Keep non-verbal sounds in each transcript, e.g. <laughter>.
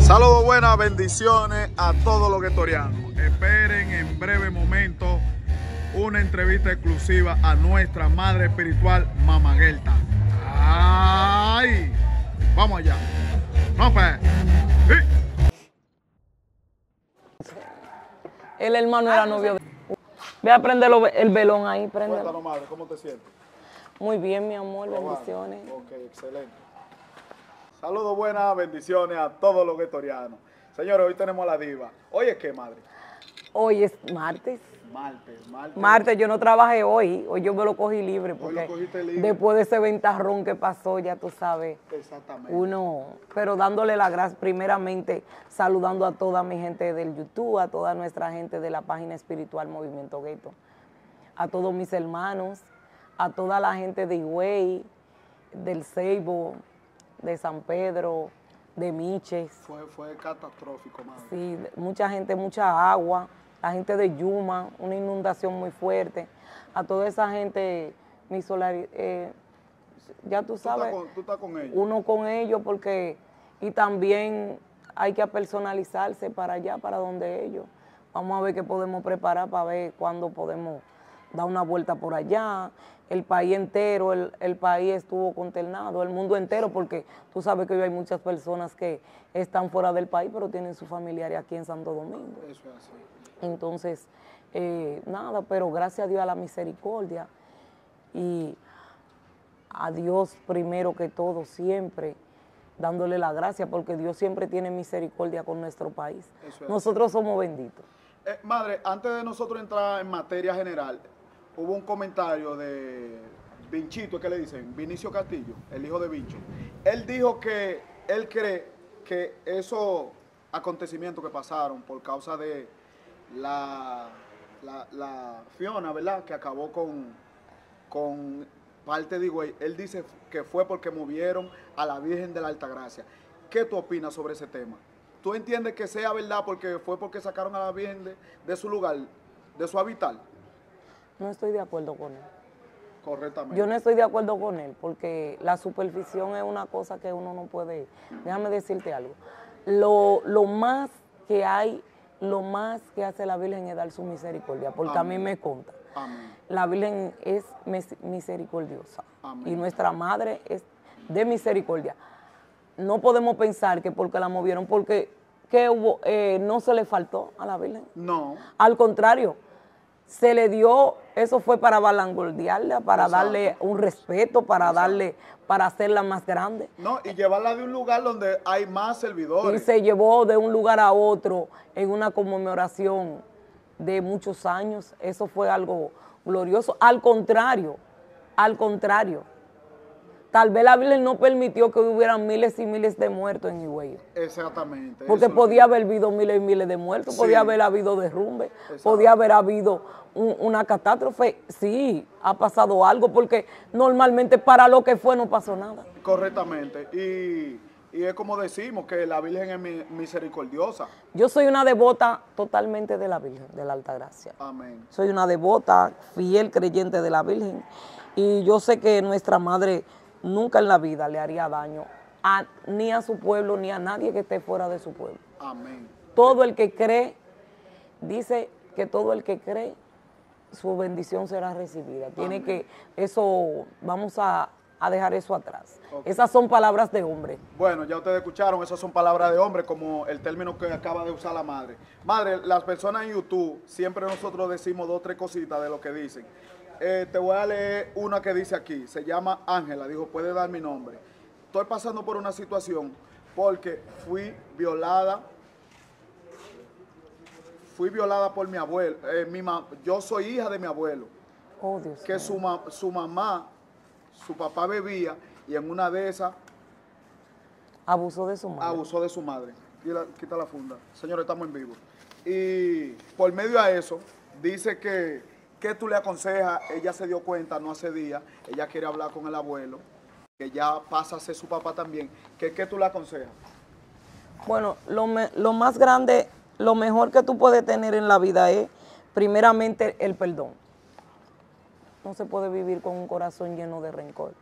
Saludos, buenas bendiciones a todos los guetorianos. Esperen en breve momento una entrevista exclusiva a nuestra madre espiritual, Mama Gelta. ¡Ay! Vamos allá. ¡No, pues! ¡Sí! El hermano era novio de... Ve a prender lo- el velón ahí. Cuéntanos, madre, ¿cómo te sientes? Muy bien, mi amor, bendiciones. Ok, excelente. Saludos, buenas bendiciones a todos los guetorianos. Señores, hoy tenemos a la diva. Hoy es qué, madre? Hoy es martes. Martes, martes. Martes, yo no trabajé hoy. Hoy yo me lo cogí libre porque libre. después de ese ventarrón que pasó, ya tú sabes, Exactamente. uno, pero dándole las gracias primeramente, saludando a toda mi gente del YouTube, a toda nuestra gente de la página espiritual Movimiento Gueto, a todos mis hermanos, a toda la gente de Higüey, del Ceibo, de San Pedro, de Miches, Fue, fue catastrófico, madre. sí, mucha gente, mucha agua, la gente de Yuma, una inundación muy fuerte, a toda esa gente, mi solari- eh, ya tú Tú estás, sabes, con, tú estás con ellos. uno con ellos porque, y también hay que personalizarse para allá, para donde ellos. Vamos a ver qué podemos preparar para ver cuándo podemos dar una vuelta por allá. El país entero, el, el país estuvo consternado, el mundo entero, porque tú sabes que hoy hay muchas personas que están fuera del país, pero tienen sus familiares aquí en Santo Domingo. Eso es así. Entonces, eh, nada, pero gracias a Dios a la misericordia y a Dios primero que todo, siempre dándole la gracia, porque Dios siempre tiene misericordia con nuestro país. Es. Nosotros somos benditos. Eh, madre, antes de nosotros entrar en materia general, hubo un comentario de Vinchito, ¿qué le dicen? Vinicio Castillo, el hijo de Vincho. Él dijo que él cree que esos acontecimientos que pasaron por causa de la, Fiona, ¿verdad? Que acabó con, con parte de Higüey, él dice que fue porque movieron a la Virgen de la Altagracia. ¿Qué tú opinas sobre ese tema? ¿Tú entiendes que sea verdad porque fue porque sacaron a la Virgen de, de su lugar, de su hábitat? No estoy de acuerdo con él. Correctamente. Yo no estoy de acuerdo con él, porque la superfición es una cosa que uno no puede. Déjame decirte algo. Lo, lo más que hay, lo más que hace la Virgen es dar su misericordia, porque a mí me conta. Amén. La Virgen es mis- misericordiosa Amén. y nuestra madre es de misericordia. No podemos pensar que porque la movieron, porque ¿qué hubo? Eh, no se le faltó a la Virgen. No, Al contrario, se le dio, eso fue para balangordearla, para Exacto. darle un respeto, para darle, para hacerla más grande. no, y llevarla de un lugar donde hay más Y servidores. se llevó de un lugar a otro en una conmemoración de muchos años. Eso fue algo glorioso. Al contrario, al contrario. Tal vez la Virgen no permitió que hubieran miles y miles de muertos en Higüey. Exactamente. Porque podía haber habido miles y miles de muertos, Sí. podía haber habido derrumbe, podía haber habido un- una catástrofe. Sí, ha pasado algo, porque normalmente para lo que fue no pasó nada. Correctamente. Y, y es como decimos, que la Virgen es mi- misericordiosa. Yo soy una devota totalmente de la Virgen, de la Altagracia. Amén. Soy una devota, fiel creyente de la Virgen. Y yo sé que nuestra madre nunca en la vida le haría daño a, ni a su pueblo, ni a nadie que esté fuera de su pueblo. Amén. Todo el que cree, dice que todo el que cree, su bendición será recibida. Tiene que, eso, vamos a, a dejar eso atrás. Esas son palabras de hombre. Bueno, ya ustedes escucharon, esas son palabras de hombre, como el término que acaba de usar la madre. Madre, las personas en YouTube, siempre nosotros decimos dos o tres cositas de lo que dicen. Eh, te voy a leer una que dice aquí, se llama Ángela, dijo, puede dar mi nombre. Estoy pasando por una situación porque fui violada, fui violada por mi abuelo. eh, mi ma- yo soy hija de mi abuelo Oh, Dios que su, ma- su mamá, su papá bebía y en una de esas Abusó de su madre. abusó de su madre. Quita, quita la funda. Señores, estamos en vivo. Y por medio a eso, dice que, que tú le aconsejas, ella se dio cuenta no hace días, ella quiere hablar con el abuelo que ya pasa a ser su papá también, ¿qué, qué tú le aconsejas? Bueno, lo, me- lo más grande, lo mejor que tú puedes tener en la vida es, primeramente, el perdón. No se puede vivir con un corazón lleno de rencor.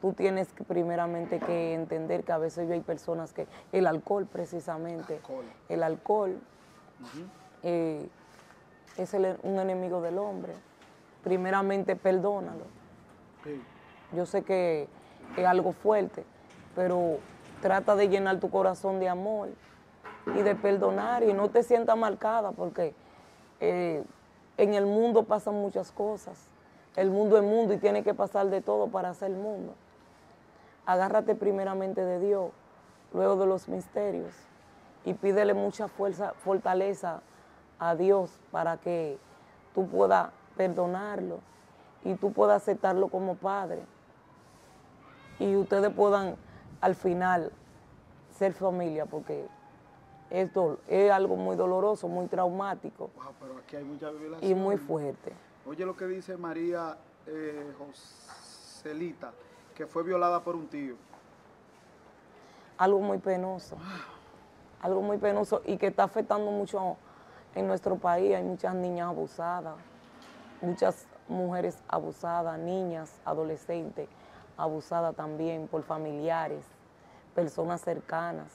Tú tienes que, primeramente que entender que a veces yo hay personas que, el alcohol precisamente, Alcohol. el alcohol eh, es el- un enemigo del hombre. Primeramente, perdónalo. Sí. Yo sé que es algo fuerte, pero trata de llenar tu corazón de amor y de perdonar y no te sientas marcada porque eh, en el mundo pasan muchas cosas. El mundo es mundo y tiene que pasar de todo para ser mundo. Agárrate primeramente de Dios, luego de los misterios y pídele mucha fuerza, fortaleza a Dios para que tú puedas perdonarlo y tú puedas aceptarlo como padre y ustedes puedan al final ser familia porque esto es algo muy doloroso, muy traumático Wow, pero aquí hay mucha y muy fuerte. Oye lo que dice María eh, Joselita, que fue violada por un tío. algo muy penoso, algo muy penoso y que está afectando mucho en nuestro país. Hay muchas niñas abusadas, muchas mujeres abusadas, niñas, adolescentes abusadas también por familiares, personas cercanas.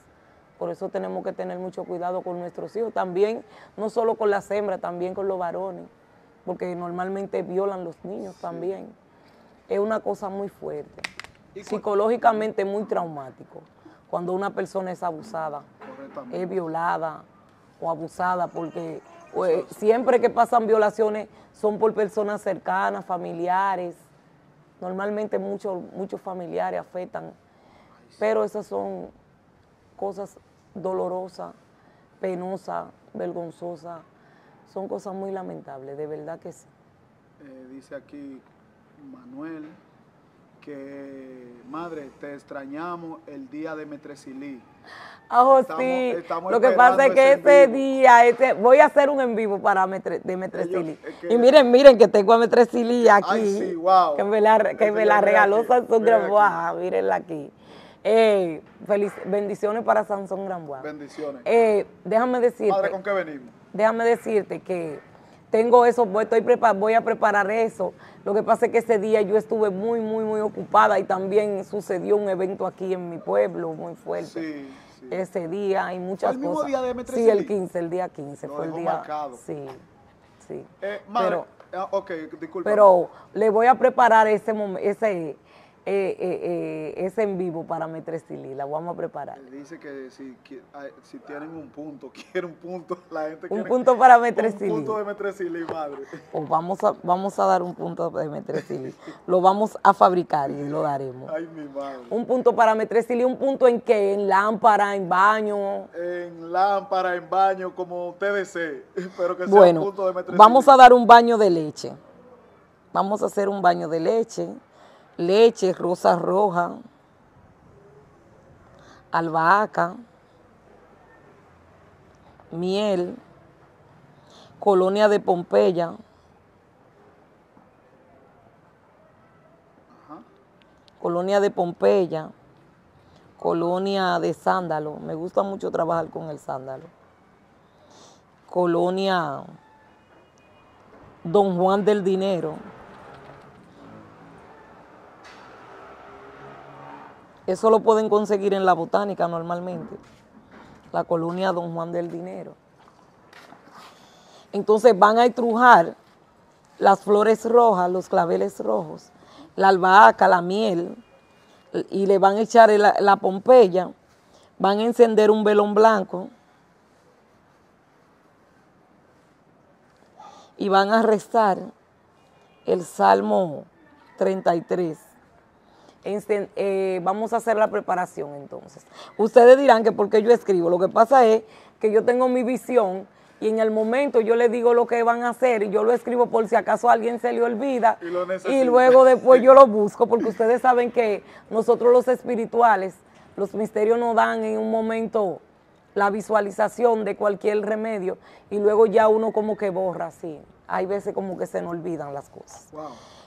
Por eso tenemos que tener mucho cuidado con nuestros hijos, también, no solo con las hembras, también con los varones, porque normalmente violan los niños también. Es una cosa muy fuerte ¿Y cu- psicológicamente muy traumático. Cuando una persona es abusada, es violada o abusada, porque pues, siempre que pasan violaciones son por personas cercanas, familiares. Normalmente muchos muchos familiares afectan, pero esas son cosas dolorosas, penosas, vergonzosas. Son cosas muy lamentables, de verdad que sí. Eh, dice aquí Manuel que, madre, te extrañamos el día de Metresilí. Ah, Estamos- sí. estamos Lo que pasa es que ese día, ese, voy a hacer un en vivo para Metre, de es que- Y miren, miren que tengo a Metresili aquí. Ay, sí, wow. Que me la, que me la regaló aquí, Sansón ve Grambois. Mírenla aquí. Eh, feliz- bendiciones para Sansón Grambois. Bendiciones. Eh, déjame decirte, Madre, ¿con qué venimos? déjame decirte que tengo eso, voy, estoy voy a preparar eso. Lo que pasa es que ese día yo estuve muy, muy, muy ocupada y también sucedió un evento aquí en mi pueblo muy fuerte Sí, sí. ese día hay muchas ¿Fue el mismo cosas. día de Sí, M3CL? el 15, el día 15 Lo fue el día. marcado. Sí, sí. Eh, madre, pero, ah, ok, disculpa. pero le voy a preparar ese momen- ese eh, eh, eh, ese en vivo para Metresili, la vamos a preparar. Él dice que si, si tienen un punto, <laughs> quiere un punto, la gente Un punto para un Metresili. punto de Metresili, madre. Pues vamos a, vamos a dar un punto de Metresili. Lo vamos a fabricar y lo daremos. Ay, mi madre. Un punto para Metresili, un punto en que en lámpara, en baño. En lámpara, en baño, como usted desee, <laughs> pero que sea Bueno, un punto de vamos a dar un baño de leche. Vamos a hacer un baño de leche. Leche, rosa roja, albahaca, miel, colonia de Pompeya, colonia de Pompeya, colonia de sándalo. Me gusta mucho trabajar con el sándalo. Colonia Don Juan del Dinero. Eso lo pueden conseguir en la botánica normalmente. La colonia Don Juan del Dinero. Entonces van a estrujar las flores rojas, los claveles rojos, la albahaca, la miel, y le van a echar la pompeya, van a encender un velón blanco y van a rezar el Salmo 33. Encen- eh, vamos a hacer la preparación entonces. Ustedes dirán que porque yo escribo, lo que pasa es que yo tengo mi visión y en el momento yo les digo lo que van a hacer y yo lo escribo por si acaso a alguien se le olvida Y luego después yo lo busco porque ustedes saben que nosotros los espirituales, los misterios nos dan en un momento la visualización de cualquier remedio y luego ya uno como que borra así. Hay veces como que se nos olvidan las cosas. Wow.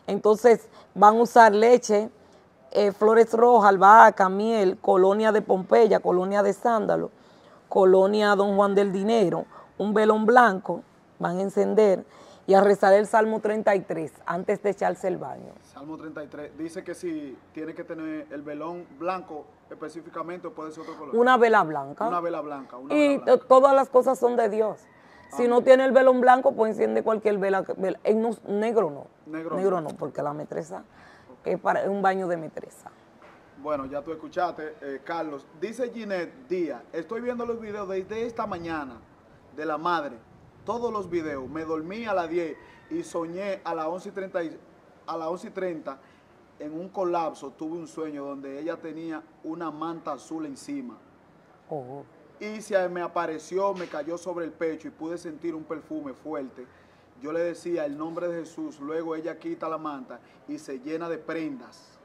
Entonces van a usar leche, eh, flores rojas, albahaca, miel, colonia de Pompeya, colonia de sándalo, colonia Don Juan del Dinero, un velón blanco, van a encender y a rezar el Salmo 33 antes de echarse el baño. Salmo 33 dice que si tiene que tener el velón blanco específicamente o puede ser otro color. Una vela blanca. Una vela blanca. Una y vela blanca. todas las cosas son de Dios. Si no tiene el velón blanco, pues enciende cualquier vela. vela. En no- negro no. Negro no, porque la metresa para un baño de metresa. Bueno, ya tú escuchaste, eh, Carlos. Dice Ginette Díaz, estoy viendo los videos desde esta mañana de la madre. Todos los videos. Me dormí a las 10 y soñé a las 11 y 30, y- a las 11 y 30 en un colapso. Tuve un sueño donde ella tenía una manta azul encima. Oh. Y se me apareció, me cayó sobre el pecho y pude sentir un perfume fuerte. Yo le decía el nombre de Jesús, luego ella quita la manta y se llena de prendas,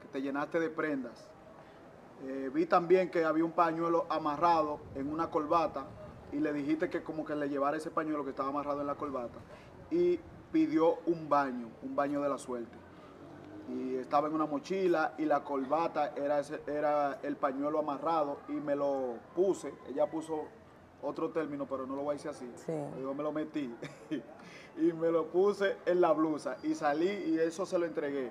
que te llenaste de prendas. Eh, vi también que había un pañuelo amarrado en una corbata y le dijiste que como que le llevara ese pañuelo que estaba amarrado en la corbata y pidió un baño, un baño de la suerte. Y estaba en una mochila y la corbata era, ese- era el pañuelo amarrado y me lo puse. Ella puso otro término, pero no lo voy a decir así. Sí. Yo me lo metí <laughs> y me lo puse en la blusa y salí y eso se lo entregué.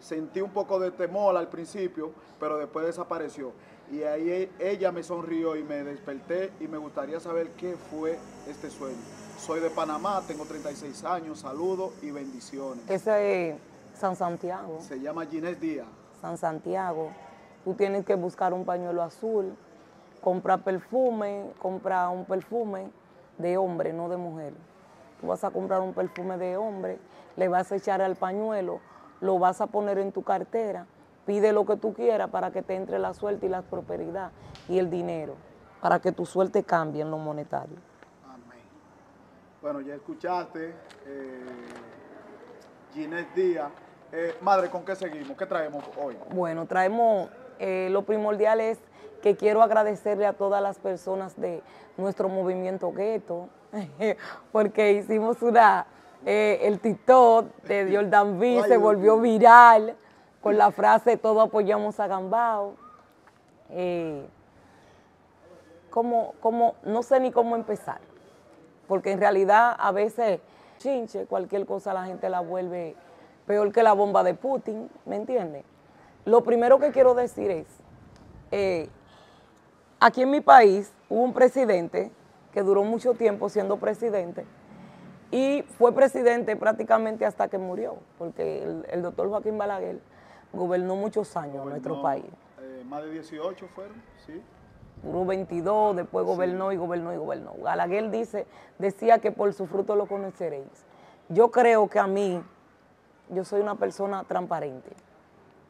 Sentí un poco de temor al principio, pero después desapareció. Y ahí e- ella me sonrió y me desperté y me gustaría saber qué fue este sueño. Soy de Panamá, tengo 36 años, saludos y bendiciones. Ese es San Santiago. Se llama Ginés Díaz. San Santiago. Tú tienes que buscar un pañuelo azul, compra perfume, compra un perfume de hombre, no de mujer. Tú vas a comprar un perfume de hombre, le vas a echar al pañuelo, lo vas a poner en tu cartera, pide lo que tú quieras para que te entre la suerte y la prosperidad y el dinero, para que tu suerte cambie en lo monetario. Amén. Bueno, ya escuchaste, eh, Ginés Díaz. Eh, madre, ¿con qué seguimos? ¿Qué traemos hoy? Bueno, traemos, eh, lo primordial es que quiero agradecerle a todas las personas de nuestro movimiento Gueto, <laughs> porque hicimos una, eh, el TikTok de Jordan B se volvió viral con la frase todos apoyamos a Gambao. Eh, como, como, no sé ni cómo empezar, porque en realidad a veces, chinche, cualquier cosa la gente la vuelve peor que la bomba de Putin, ¿me entiendes? Lo primero que quiero decir es, eh, aquí en mi país hubo un presidente que duró mucho tiempo siendo presidente y fue presidente prácticamente hasta que murió, porque el, el doctor Joaquín Balaguer gobernó muchos años nuestro Gobernó, país. eh, más de 18 fueron, ¿sí? Duró 22, después gobernó y gobernó y gobernó. Balaguer dice, decía que por su fruto lo conoceréis. Yo creo que a mí, yo soy una persona transparente,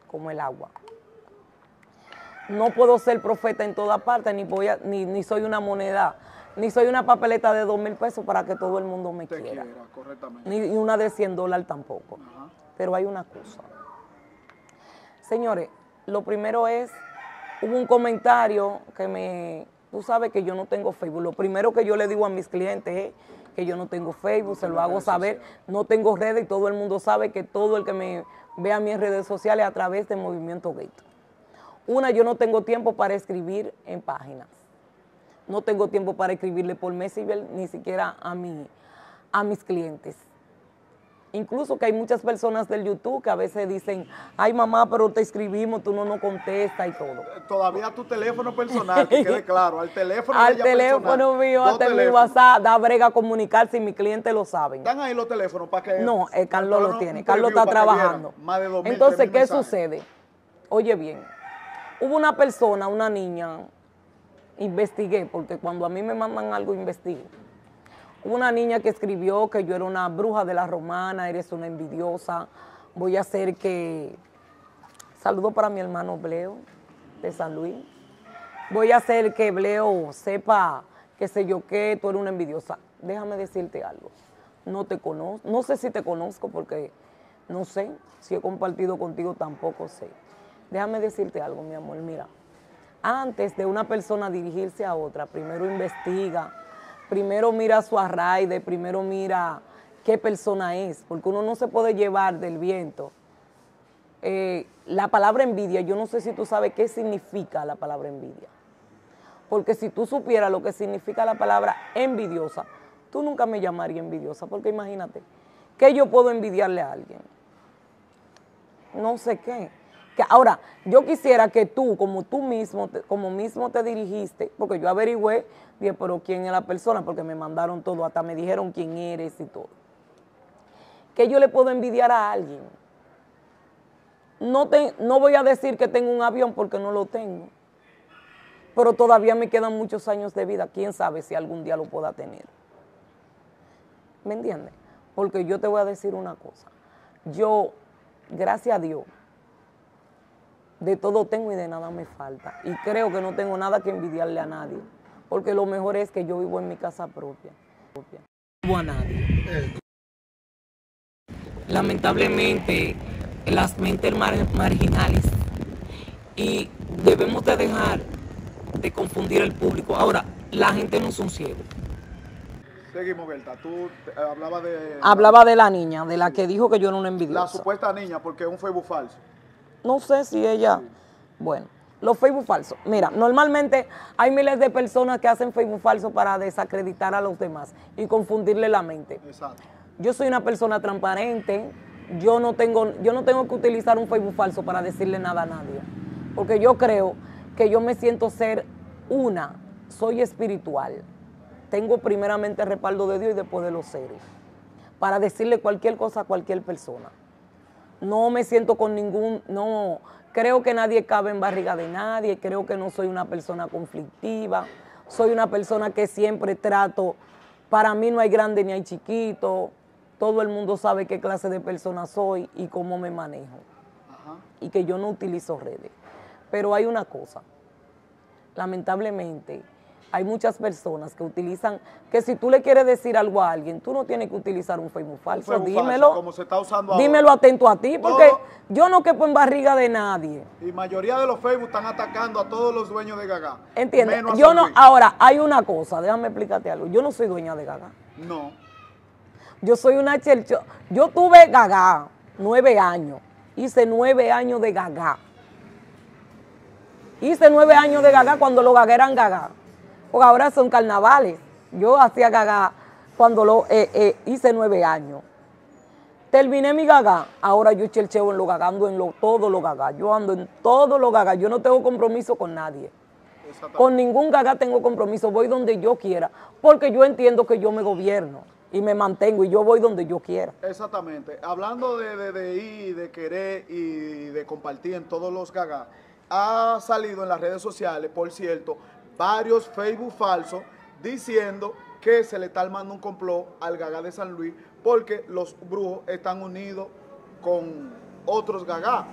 como el agua. No puedo ser profeta en toda parte, ni, voy a- ni, ni soy una moneda, ni soy una papeleta de dos mil pesos para que todo el mundo me Te quiera. quiera, correctamente. Ni ni una de 100 dólares tampoco. Ajá. Pero hay una cosa. Señores, lo primero es, hubo un comentario que me, tú sabes que yo no tengo Facebook. Lo primero que yo le digo a mis clientes es que yo no tengo Facebook, se lo hago saber. sociales. No tengo redes y todo el mundo sabe que todo el que me ve a en redes sociales a través del movimiento gay. Una, yo no tengo tiempo para escribir en páginas. No tengo tiempo para escribirle por Messenger ni siquiera a, mi, a mis clientes. Incluso que hay muchas personas del YouTube que a veces dicen, ay mamá, pero te escribimos, tú no nos contestas y todo. Eh, Todavía tu teléfono personal, que quede <laughs> claro, al teléfono de Al ella teléfono personal, mío, hasta mi. WhatsApp, da brega comunicarse y mis clientes lo saben. Están ahí los teléfonos para que... No, eh, Carlos lo tiene, Carlos está trabajando. Más de 2.000, Entonces, 3.000 ¿qué mensajes. sucede? Oye bien, hubo una persona, una niña, investigué, porque cuando a mí me mandan algo, investigo. Hubo una niña que escribió que yo era una bruja de la romana, eres una envidiosa, voy a hacer que... Saludo para mi hermano Bleo, de San Luis. Voy a hacer que Bleo sepa, qué sé yo qué, tú eres una envidiosa. Déjame decirte algo. No te conozco, no sé si te conozco porque no sé, si he compartido contigo tampoco sé. Déjame decirte algo, mi amor, mira. Antes de una persona dirigirse a otra, primero investiga, primero mira su arraigo, primero mira qué persona es, porque uno no se puede llevar del viento eh, la palabra envidia, yo no sé si tú sabes qué significa la palabra envidia. Porque si tú supieras lo que significa la palabra envidiosa, tú nunca me llamarías envidiosa, porque imagínate, ¿qué yo puedo envidiarle a alguien? No sé qué. Ahora, yo quisiera que tú, como tú mismo, como mismo te dirigiste, porque yo averigüé, dije, pero quién es la persona, porque me mandaron todo, hasta me dijeron quién eres y todo. Que yo le puedo envidiar a alguien. No, te- no voy a decir que tengo un avión porque no lo tengo, pero todavía me quedan muchos años de vida. Quién sabe si algún día lo pueda tener. ¿Me entiendes? Porque yo te voy a decir una cosa. Yo, gracias a Dios, de todo tengo y de nada me falta. Y creo que no tengo nada que envidiarle a nadie. Porque lo mejor es que yo vivo en mi casa propia. propia. No vivo a nadie. Lamentablemente, las mentes mar- marginales. Y debemos de dejar de confundir al público. Ahora, la gente no son ciegos. Seguimos, Berta. Tú eh, hablabas de Hablaba de la niña, de la que dijo que yo era una la envidiosa. supuesta niña, porque es un Facebook falso. No sé si ella. Bueno, los Facebook falsos. Mira, normalmente hay miles de personas que hacen Facebook falso para desacreditar a los demás y confundirle la mente. Exacto. Yo soy una persona transparente. Yo no tengo, yo no tengo que utilizar un Facebook falso para decirle nada a nadie. Porque yo creo que yo me siento ser una. Soy espiritual. Tengo primeramente el respaldo de Dios y después de los seres. Para decirle cualquier cosa a cualquier persona no me siento con ningún, no, creo que nadie cabe en barriga de nadie, creo que no soy una persona conflictiva, soy una persona que siempre trato, para mí no hay grande ni hay chiquito, todo el mundo sabe qué clase de persona soy y cómo me manejo, Ajá. y que yo no utilizo redes. Pero hay una cosa, lamentablemente, hay muchas personas que utilizan, que si tú le quieres decir algo a alguien, tú no tienes que utilizar un Facebook falso, Facebook falso, dímelo. como se está usando ahora. Dímelo atento a ti, porque Todo- yo no quepo en barriga de nadie. Y mayoría de los Facebook están atacando a todos los dueños de Gaga. A Yo no, Luis. ahora, hay una cosa, déjame explicarte algo. Yo no soy dueña de Gaga. No. Yo soy una chelcho. Yo tuve Gaga nueve años. Hice nueve años de Gaga. Hice nueve años de Gaga cuando los Gaga eran Gaga. Porque ahora son carnavales. Yo hacía Gaga cuando lo eh, eh, hice nueve años. Terminé mi gaga, ahora yo chelcheo en lo gaga, ando en lo, todo lo gaga. Yo ando en todo lo gaga. Yo no tengo compromiso con nadie. Con ningún gaga tengo compromiso, voy donde yo quiera, porque yo entiendo que yo me gobierno y me mantengo y yo voy donde yo quiera. Exactamente. Hablando de, de, de ir, de querer y de compartir en todos los gagas, ha salido en las redes sociales, por cierto, varios Facebook falsos diciendo que se le está armando un complot al gaga de San Luis porque los brujos están unidos con otros gaga.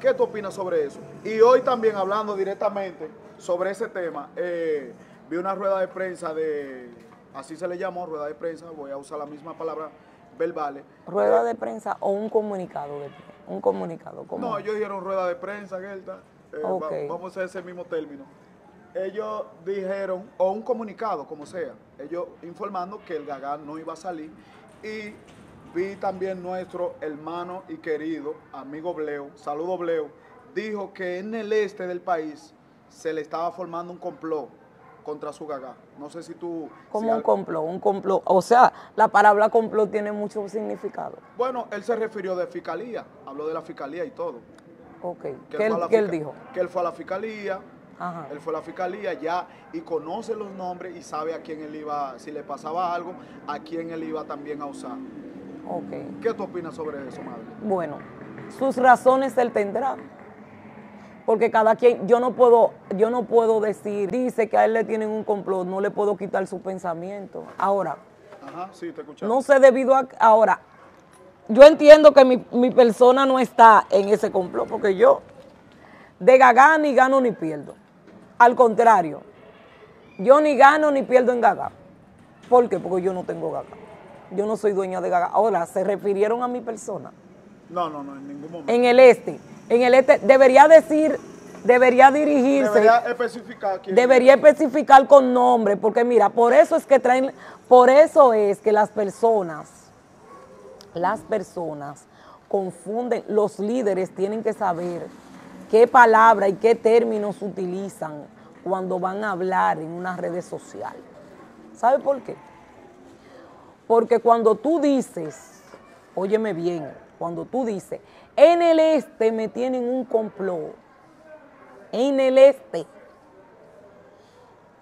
¿Qué tú opinas sobre eso? Y hoy también hablando directamente sobre ese tema, eh, vi una rueda de prensa de, así se le llamó, rueda de prensa, voy a usar la misma palabra verbales. Rueda de prensa o un comunicado de un comunicado. ¿cómo? No, ellos dijeron rueda de prensa, Gelta. Eh, va- Ok. vamos a usar ese mismo término. Ellos dijeron, o un comunicado, como sea, ellos informando que el Gagá no iba a salir. Y vi también nuestro hermano y querido amigo Bleo, saludo Bleo, dijo que en el este del país se le estaba formando un complot contra su Gagá. No sé si tú... Como si un complot, un complot. O sea, la palabra complot tiene mucho significado. Bueno, él se refirió de fiscalía, habló de la fiscalía y todo. Ok. que ¿Qué él, qué él dijo? Que él fue a la fiscalía, Ajá. él fue a la fiscalía ya y conoce los nombres y sabe a quién él iba, si le pasaba algo, a quién él iba también a usar. ¿Qué tú opinas sobre eso, madre? Bueno, sus razones él tendrá. Porque cada quien, yo no puedo, yo no puedo decir, dice que a él le tienen un complot, no le puedo quitar su pensamiento. Ahora, Ajá, sí, te no sé debido a, ahora, yo entiendo que mi, mi persona no está en ese complot, porque yo de gaga ni gano ni pierdo. Al contrario, yo ni gano ni pierdo en gaga. ¿Por qué? Porque yo no tengo gaga. Yo no soy dueña de gaga. Ahora, se refirieron a mi persona. No, no, no, en ningún momento. En el este. En el este debería decir, debería dirigirse, Debería debería, especificar quién. especificar con nombre, porque mira, por eso es que traen, por eso es que las personas, las personas confunden, los líderes tienen que saber qué palabra y qué términos utilizan cuando van a hablar en una red social. ¿Sabe por qué? Porque cuando tú dices, óyeme bien, cuando tú dices, en el este me tienen un complot, en el este,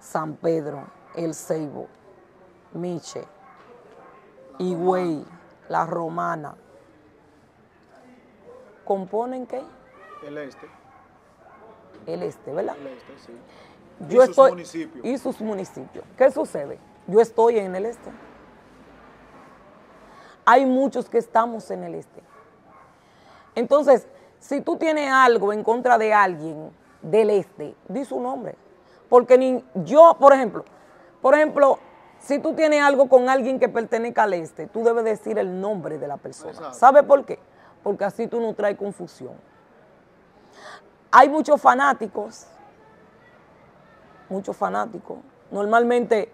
San Pedro, El Ceibo, Miche, Higüey, La Romana, ¿componen qué? El este. El este, ¿verdad? El este, sí. Yo y sus estoy, municipios. Y sus municipios. ¿Qué sucede? Yo estoy en el este. Hay muchos que estamos en el este. Entonces, si tú tienes algo en contra de alguien del este, di su nombre. Porque ni yo, por ejemplo, por ejemplo, si tú tienes algo con alguien que pertenezca al este, tú debes decir el nombre de la persona. Exacto. ¿Sabe por qué? Porque así tú no traes confusión. Hay muchos fanáticos, muchos fanáticos, normalmente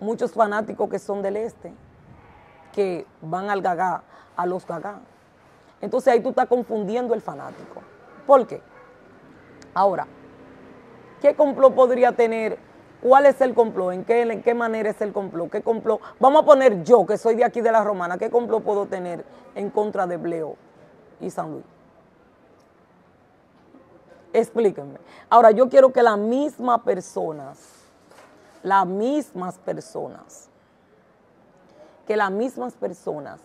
muchos fanáticos que son del este, que van al gagá, a los gagá. Entonces ahí tú estás confundiendo el fanático. ¿Por qué? Ahora, ¿qué complot podría tener? ¿Cuál es el complot? ¿En qué, ¿En qué manera es el complot? ¿Qué complot? Vamos a poner yo, que soy de aquí de la Romana, ¿qué complot puedo tener en contra de Bleo y San Luis? Explíquenme. Ahora, yo quiero que las mismas personas, las mismas personas, que las mismas personas,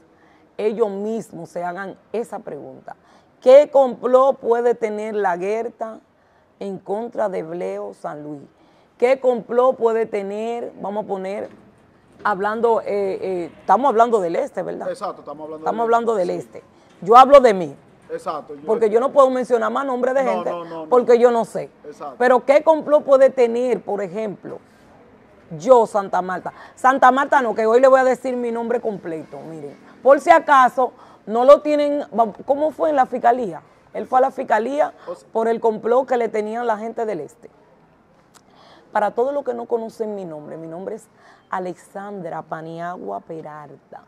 ellos mismos se hagan esa pregunta. ¿Qué complot puede tener la Guerta en contra de Bleo San Luis? ¿Qué complot puede tener, vamos a poner, hablando, eh, eh, estamos hablando del este, ¿verdad? Exacto, estamos hablando Estamos del hablando del este. Yo hablo de mí. Exacto. Porque yo no puedo mencionar más nombres de No, gente no, porque yo no sé. Exacto. Pero ¿qué complot puede tener, por ejemplo, yo, Santa Marta? Santa Marta no, que hoy le voy a decir mi nombre completo, miren. Por si acaso no lo tienen, ¿cómo fue en la fiscalía? Él fue a la fiscalía O sea- por el complot que le tenían la gente del este. Para todos los que no conocen mi nombre, mi nombre es Alexandra Paniagua Peralta.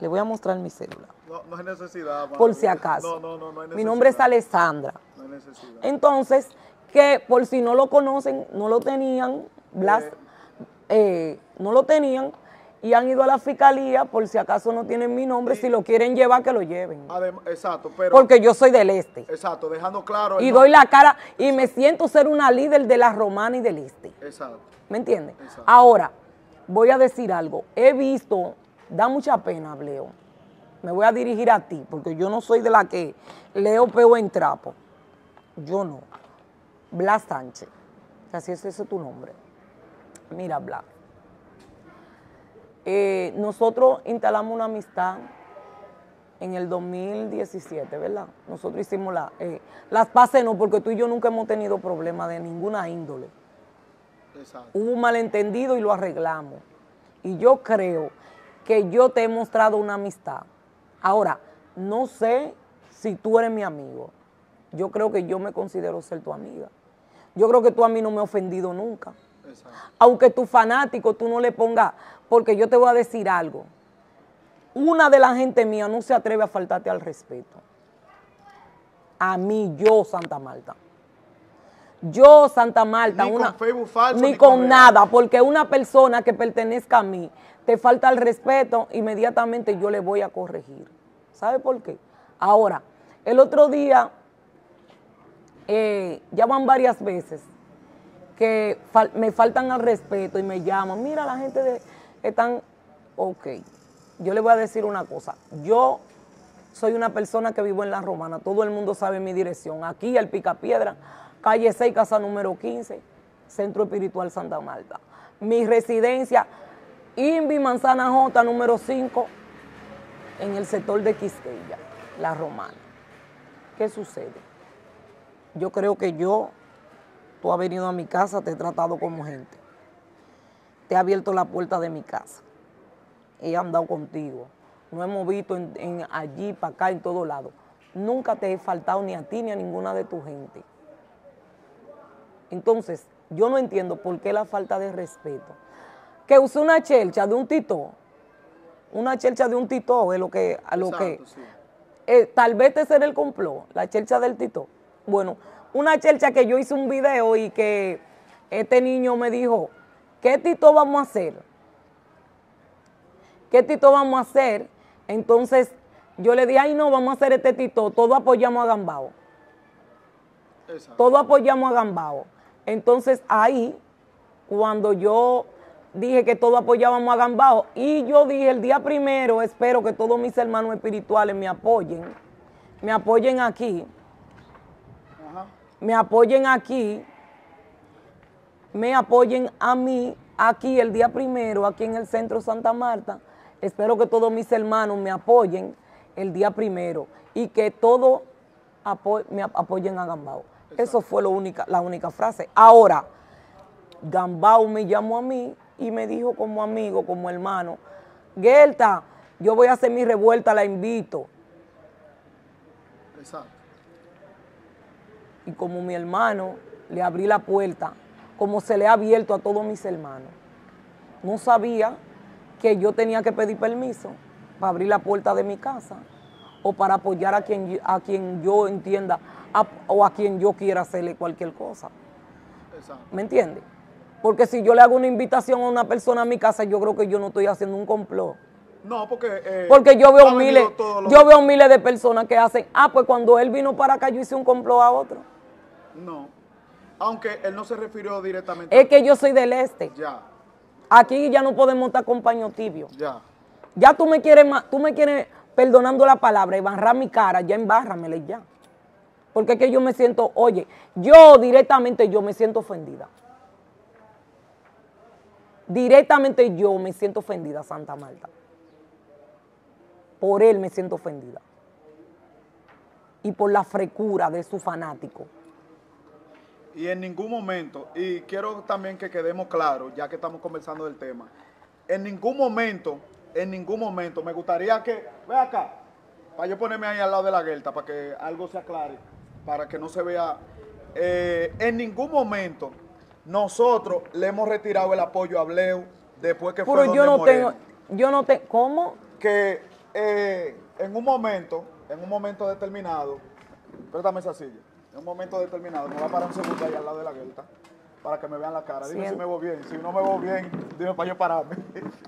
Le voy a mostrar mi cédula, No, no hay necesidad. por si acaso. No, no, no, no hay necesidad. Mi nombre es Alexandra. No hay necesidad. Entonces, que por si no lo conocen, no lo tenían, Blas, eh, no lo tenían y han ido a la fiscalía por si acaso no tienen mi nombre, si lo quieren llevar, que lo lleven. Adem- exacto, pero. Porque yo soy del este. Exacto, dejando claro. Y no- doy la cara y me siento ser una líder de la romana y del este. Exacto. ¿Me entiendes? Exacto. Ahora, voy a decir algo. He visto, da mucha pena, Leo. Me voy a dirigir a ti, porque yo no soy de la que leo peo en trapo. Yo no. Blas Sánchez. Así es ese tu nombre. Mira, Blas. Eh, nosotros instalamos una amistad en el 2017, ¿verdad? Nosotros hicimos la, eh, las pases, no, porque tú y yo nunca hemos tenido problemas de ninguna índole Exacto. hubo un malentendido y lo arreglamos. Y yo creo que yo te he mostrado una amistad. Ahora, no sé si tú eres mi amigo. Yo creo que yo me considero ser tu amiga. Yo creo que tú a mí no me has ofendido nunca. Exacto. Aunque tu fanático tú no le pongas, porque yo te voy a decir algo. Una de la gente mía no se atreve a faltarte al respeto. A mí, yo, Santa Marta. Yo, Santa Marta, Ni con una, Facebook falso, ni ni con con nada, porque una persona que pertenezca a mí te falta el respeto, inmediatamente yo le voy a corregir. ¿Sabe por qué? Ahora, el otro día, eh, ya van varias veces que me faltan al respeto y me llaman, mira, la gente de, están, ok, yo le voy a decir una cosa, yo soy una persona que vivo en La Romana, todo el mundo sabe mi dirección, aquí el Picapiedra, calle 6, casa número 15, Centro Espiritual Santa Marta. Mi residencia, Invi Manzana J, número 5, en el sector de Quisqueya, La Romana. ¿Qué sucede? Yo creo que yo, tú has venido a mi casa, te he tratado como gente. Te he abierto la puerta de mi casa. He andado contigo. No hemos visto en, en allí, para acá, en todo lado. Nunca te he faltado ni a ti ni a ninguna de tu gente. Entonces, yo no entiendo por qué la falta de respeto. Que use una chelcha de un tito, una chelcha de un tito es lo que, a lo que sí. eh, tal vez ese era el complot, la chelcha del Tito. Bueno, una chelcha que yo hice un video y que este niño me dijo, ¿qué Tito vamos a hacer? ¿Qué Tito vamos a hacer? Entonces yo le dije, ay no, vamos a hacer este Tito, todos apoyamos a Gambao. Exacto. Todos apoyamos a Gambao. Entonces ahí, cuando yo dije que todos apoyábamos a Gambao, y yo dije el día primero, espero que todos mis hermanos espirituales me apoyen, me apoyen aquí, Ajá. me apoyen aquí, me apoyen a mí aquí el día primero, aquí en el centro Santa Marta. Espero que todos mis hermanos me apoyen el día primero y que todos apo- me ap- apoyen a Gambao. Eso fue lo única, la única frase. Ahora, Gambao me llamó a mí y me dijo como amigo, como hermano, Gelta, yo voy a hacer mi revuelta, la invito. Exacto. y como mi hermano le abrí la puerta, como se le ha abierto a todos mis hermanos. No sabía que yo tenía que pedir permiso para abrir la puerta de mi casa o para apoyar a quien, yo- a quien yo entienda a- o a quien yo quiera hacerle cualquier cosa. Exacto. ¿Me entiende? Porque si yo le hago una invitación a una persona a mi casa, yo creo que yo no estoy haciendo un complot. No, porque. eh, Porque yo veo miles, los- yo veo miles de personas que hacen, ah, pues cuando él vino para acá yo hice un complot a otro. No. Aunque él no se refirió directamente. Es que yo soy del este. Ya, Aquí ya no podemos estar con paño tibio. ya. Ya tú me quieres, tú me quieres, perdonando la palabra, y barrar mi cara, ya embárramela ya. Porque es que yo me siento, oye, yo directamente yo me siento ofendida. Directamente yo me siento ofendida, Santa Marta. Por él me siento ofendida. Y por la frecura de su fanático. Y en ningún momento, y quiero también que quedemos claros, ya que estamos conversando del tema, en ningún momento, en ningún momento, me gustaría que, ve acá, para yo ponerme ahí al lado de la guelta, para que algo se aclare, para que no se vea, eh, en ningún momento nosotros le hemos retirado el apoyo a Bleu después que fue Pero donde yo no Moreno. tengo, yo no tengo, ¿cómo? que eh, en un momento, en un momento determinado, préstame esa silla, en un momento determinado, me voy a parar un segundo ahí al lado de la guelta para que me vean la cara. Dime si me voy bien, si no me voy bien, dime para yo pararme.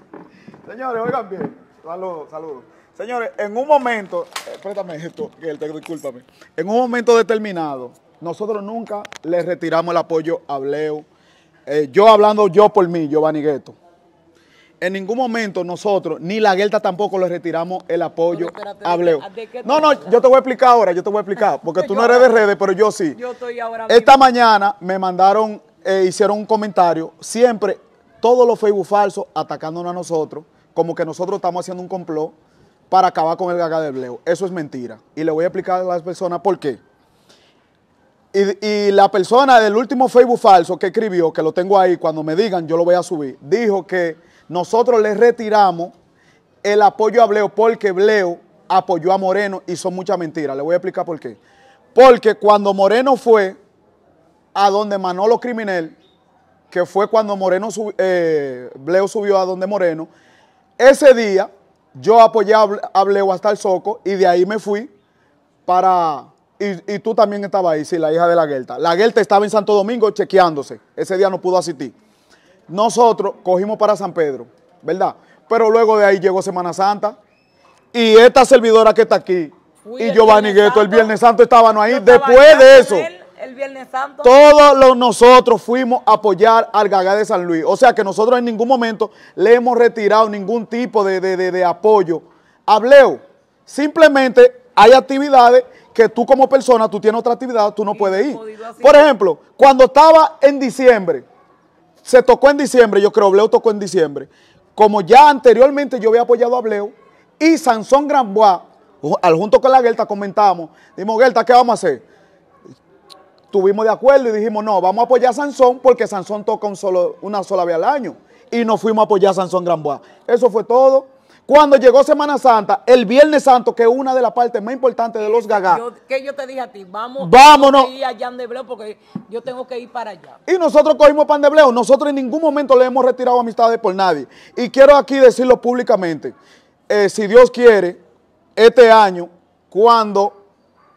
<laughs> Señores, oigan bien, saludos, saludos. Señores, en un momento, eh, préstame esto, Guelta, discúlpame. En un momento determinado, nosotros nunca le retiramos el apoyo a Bleu. Eh, yo hablando yo por mí, Giovanni Gueto. En ningún momento nosotros, ni la Guelta tampoco le retiramos el apoyo a Bleu. ¿de- de qué tú No, no, yo te voy a explicar ahora, yo te voy a explicar, porque <laughs> tú no eres de redes, pero yo sí. Yo estoy ahora Esta mañana me mandaron, eh, hicieron un comentario, siempre todos los Facebook falsos atacándonos a nosotros, como que nosotros estamos haciendo un complot para acabar con el gaga de Bleu. Eso es mentira. Y le voy a explicar a las personas por qué. Y, la persona del último Facebook falso que escribió, que lo tengo ahí, cuando me digan yo lo voy a subir, dijo que nosotros le retiramos el apoyo a Bleo porque Bleo apoyó a Moreno y son muchas mentiras. Le voy a explicar por qué. Porque cuando Moreno fue a donde Manolo Criminel, que fue cuando Moreno eh, Bleo subió a donde Moreno, ese día yo apoyé a Bleo hasta el Soco y de ahí me fui para... Y, y tú también estabas ahí, sí, la hija de la Guelta. La Guelta estaba en Santo Domingo chequeándose. Ese día no pudo asistir. Nosotros cogimos para San Pedro, ¿verdad? Pero luego de ahí llegó Semana Santa y esta servidora que está aquí y Giovanni Gueto el. Viernes Santo estaban ahí. Después de eso, él el Viernes Santo. todos los- nosotros fuimos a apoyar al Gagá de San Luis. O sea que nosotros en ningún momento le hemos retirado ningún tipo de, de- de- de apoyo a Bleo. Simplemente hay actividades que tú como persona, tú tienes otra actividad, tú no puedes ir. Por ejemplo, cuando estaba en diciembre, se tocó en diciembre, yo creo, Bleo tocó en diciembre. Como ya anteriormente yo había apoyado a Bleo y Sansón Granbois, al junto con la Guelta comentamos, dijimos, Guelta, ¿qué vamos a hacer? Estuvimos de acuerdo y dijimos, no, vamos a apoyar a Sansón porque Sansón toca un solo, una sola vez al año. Y nos fuimos a apoyar a Sansón Granbois. Eso fue todo. Cuando llegó Semana Santa, el Viernes Santo, que es una de las partes más importantes de los gagá, Yo, que yo te dije a ti, vamos, Vámonos. a Jan de Bleo porque yo tengo que ir para allá. Y nosotros cogimos pan de bleo. Nosotros en ningún momento le hemos retirado amistades por nadie. Y quiero aquí decirlo públicamente. Eh, si Dios quiere, este año cuando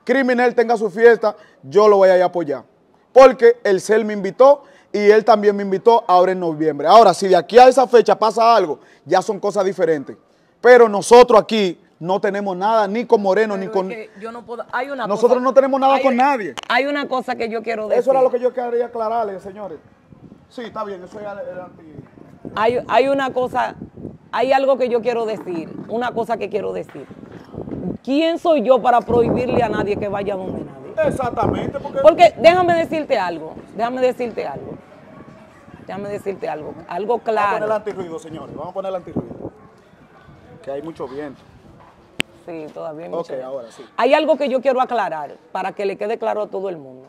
Criminal tenga su fiesta, yo lo voy a ir a apoyar. Porque el CEL me invitó y él también me invitó ahora en noviembre. Ahora, si de aquí a esa fecha pasa algo, ya son cosas diferentes. Pero nosotros aquí no tenemos nada ni con Moreno ni con... es que yo no puedo. Hay una Nosotros cosa- no tenemos nada hay- con nadie. Hay una cosa que yo quiero decir. Eso era lo que yo quería aclararle, señores. Sí, está bien, eso era el anti... Hay, hay una cosa, hay algo que yo quiero decir, una cosa que quiero decir. ¿Quién soy yo para prohibirle a nadie que vaya donde nadie? Exactamente, porque... Porque déjame decirte algo, déjame decirte algo. Déjame decirte algo, algo Vamos a poner el claro. antirruido, señores. Vamos a poner el antirruido. Que hay mucho viento. Sí, todavía hay Ok, mucho tiempo. ahora sí. Hay algo que yo quiero aclarar para que le quede claro a todo el mundo.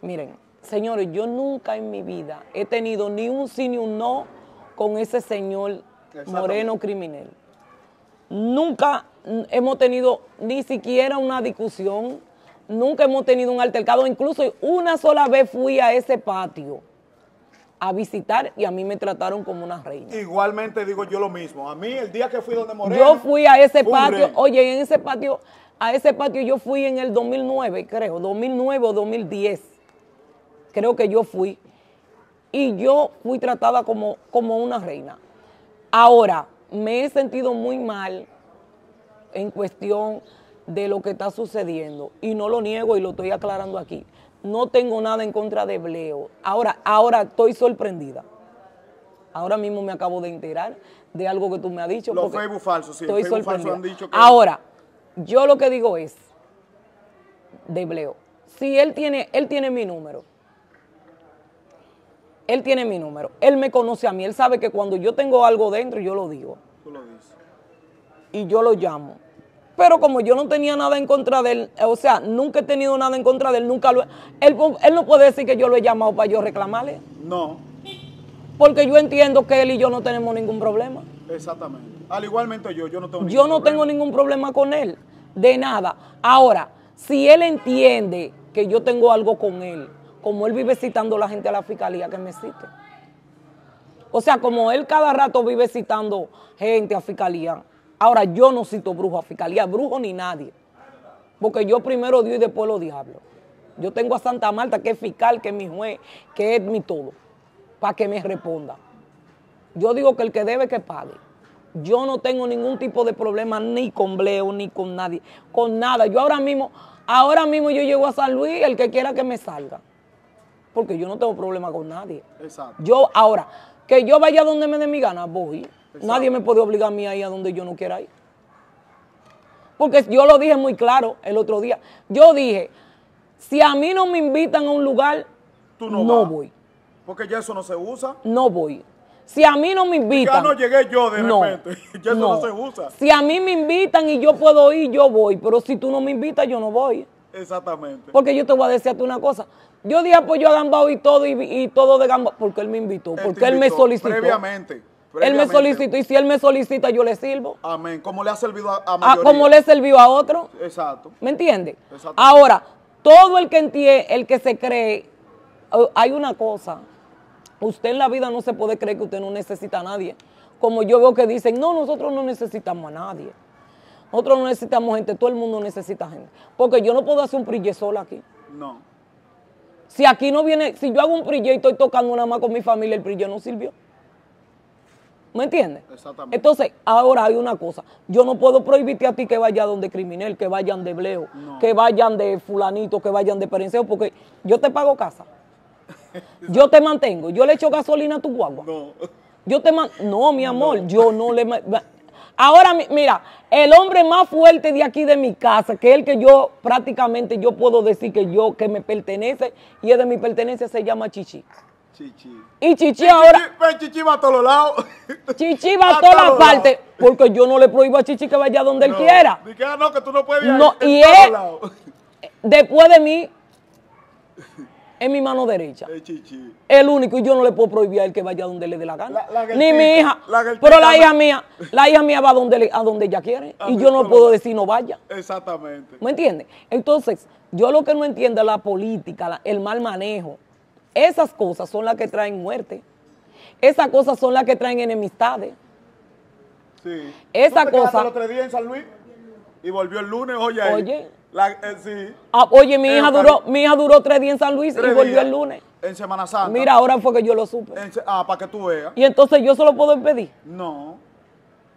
Miren, señores, yo nunca en mi vida he tenido ni un sí ni un no con ese señor Moreno criminal. Nunca hemos tenido ni siquiera una discusión, nunca hemos tenido un altercado, incluso una sola vez fui a ese patio a visitar y a mí me trataron como una reina. Igualmente digo yo lo mismo. A mí, el día que fui donde Moreno... Yo fui a ese patio, rey. oye, en ese patio, a ese patio yo fui en el 2009, creo, 2009 o 2010. Creo que yo fui. Y yo fui tratada como, como una reina. Ahora, me he sentido muy mal en cuestión de lo que está sucediendo. Y no lo niego y lo estoy aclarando aquí. No tengo nada en contra de Bleo. Ahora, ahora estoy sorprendida. Ahora mismo me acabo de enterar de algo que tú me has dicho. Los Facebook falsos, sí. Estoy Facebook sorprendida. han dicho que... Ahora, yo lo que digo es, de Bleo, si él tiene, él tiene mi número, él tiene mi número, él me conoce a mí, él sabe que cuando yo tengo algo dentro, yo lo digo Tú lo dices. y yo lo llamo. Pero como yo no tenía nada en contra de él, o sea, nunca he tenido nada en contra de él, nunca lo he, él, él no puede decir que yo lo he llamado para yo reclamarle, No, porque yo entiendo que él y yo no tenemos ningún problema. exactamente. Al igualmente yo, yo no tengo Yo ningún no tengo ningún problema con él, de nada. Ahora, si él entiende que yo tengo algo con él, como él vive citando a la gente a la fiscalía, que me cite. O sea, como él cada rato vive citando gente a fiscalía, ahora yo no cito brujo a fiscalía, brujo ni nadie. Porque yo primero Dios y después los diablos. Yo tengo a Santa Marta, que es fiscal, que es mi juez, que es mi todo, para que me responda. Yo digo que el que debe que pague. Yo no tengo ningún tipo de problema ni con Bleo, ni con nadie, con nada. Yo ahora mismo, ahora mismo yo llego a San Luis, el que quiera que me salga. Porque yo no tengo problema con nadie. Exacto. Yo ahora, que yo vaya donde me dé mi gana, voy. Nadie me puede obligar a mí a ir a donde yo no quiera ir. Porque yo lo dije muy claro el otro día. Yo dije, si a mí no me invitan a un lugar, Tú no voy. Porque ya eso no se usa. No voy. Si a mí no me invitan. Ya no llegué yo de no, repente. <laughs> Ya eso no. se usa. Si a mí me invitan y yo puedo ir, yo voy. Pero si tú no me invitas, yo no voy. Exactamente. Porque yo te voy a decir a ti una cosa. Yo di apoyo a Gambao y todo, y, y todo de Gambao, porque él me invitó, Él porque él me solicitó. Previamente. Él me solicitó, y si él me solicita, yo le sirvo. Amén. Como le ha servido a, a Ah, mayoría. como le sirvió a otro. Exacto. ¿Me entiende? Exacto. Ahora, todo el que entiende, el que se cree, eh, hay una cosa. Usted en la vida no se puede creer que usted no necesita a nadie. Como yo veo que dicen, no, nosotros no necesitamos a nadie. Nosotros no necesitamos gente, todo el mundo necesita gente. Porque yo no puedo hacer un prille sola aquí. No. Si aquí no viene, si yo hago un prille y estoy tocando nada más con mi familia, el prille no sirvió. ¿Me entiendes? Exactamente. Entonces, ahora hay una cosa. Yo no puedo prohibirte a ti que vaya donde criminal, que vayan de bleo, que vayan de fulanito, que vayan de perenceo, porque yo te pago casa. <laughs> Yo te mantengo. Yo le echo gasolina a tu guagua. No. Yo te man No, mi amor, yo no le... Ahora, mi- mira, el hombre más fuerte de aquí de mi casa, que es el que yo prácticamente yo puedo decir que yo, que me pertenece y es de mi pertenencia, se llama Chichi. Chichi. Y Chichi ahora... Chichi, Chichi va a todos lados. <laughs> Chichi va <laughs> a todas las partes, porque yo no le prohíbo a Chichi que vaya donde él quiera. Dije, ah, no, que tú no puedes viajar No, y él-. <laughs> Después de mí, es mi mano derecha. Eh, Chichi. El único, y yo no le puedo prohibir a él que vaya donde le dé la gana. La- la Ni mi hija. la pero la hija mía, la hija mía va a donde, le- a donde ella quiere. A y yo no puedo decir no vaya. Exactamente. ¿Me entiendes? Entonces, yo lo que no entiendo es la política, el mal manejo. Esas cosas son las que traen muerte. Esas cosas son las que traen enemistades. Sí. Esa ¿Tú te cosa- los tres días en San Luis? Y volvió el lunes, oye. ahí. Oye. La- eh, sí. Ah, oye, mi Eh, hija duró, mi hija duró tres días en San Luis y volvió días el lunes. En Semana Santa. Mira, ahora fue que yo lo supe. En ah, para que tú veas. Y entonces yo se lo puedo impedir. No.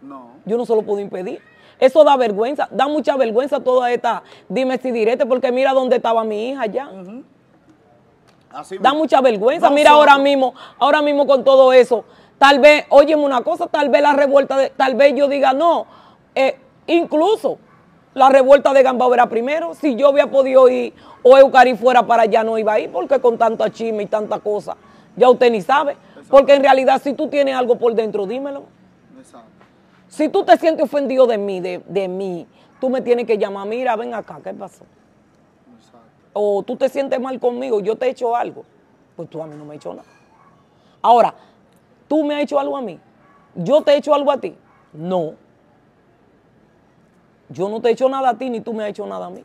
No. Yo no se lo puedo impedir. Eso da vergüenza, da mucha vergüenza toda esta dime si direte, porque mira dónde estaba mi hija ya. Así Da mucha vergüenza. No Mira solo- ahora mismo, ahora mismo con todo eso. Tal vez, óyeme una cosa, tal vez la revuelta de, tal vez yo diga no. Eh, incluso la revuelta de Gambao era primero. Si yo había podido ir o Eucari fuera para allá, no iba a ir, porque con tanta chisme y tanta cosa, ya usted ni sabe. Porque en realidad, si tú tienes algo por dentro, dímelo. Exacto. Si tú te sientes ofendido de mí, de, de mí, tú me tienes que llamar, mira, ven acá, ¿qué pasó? O tú te sientes mal conmigo, yo te he hecho algo, pues tú a mí no me has hecho nada. Ahora, ¿tú me has hecho algo a mí? ¿Yo te he hecho algo a ti? No. Yo no te he hecho nada a ti ni tú me has hecho nada a mí.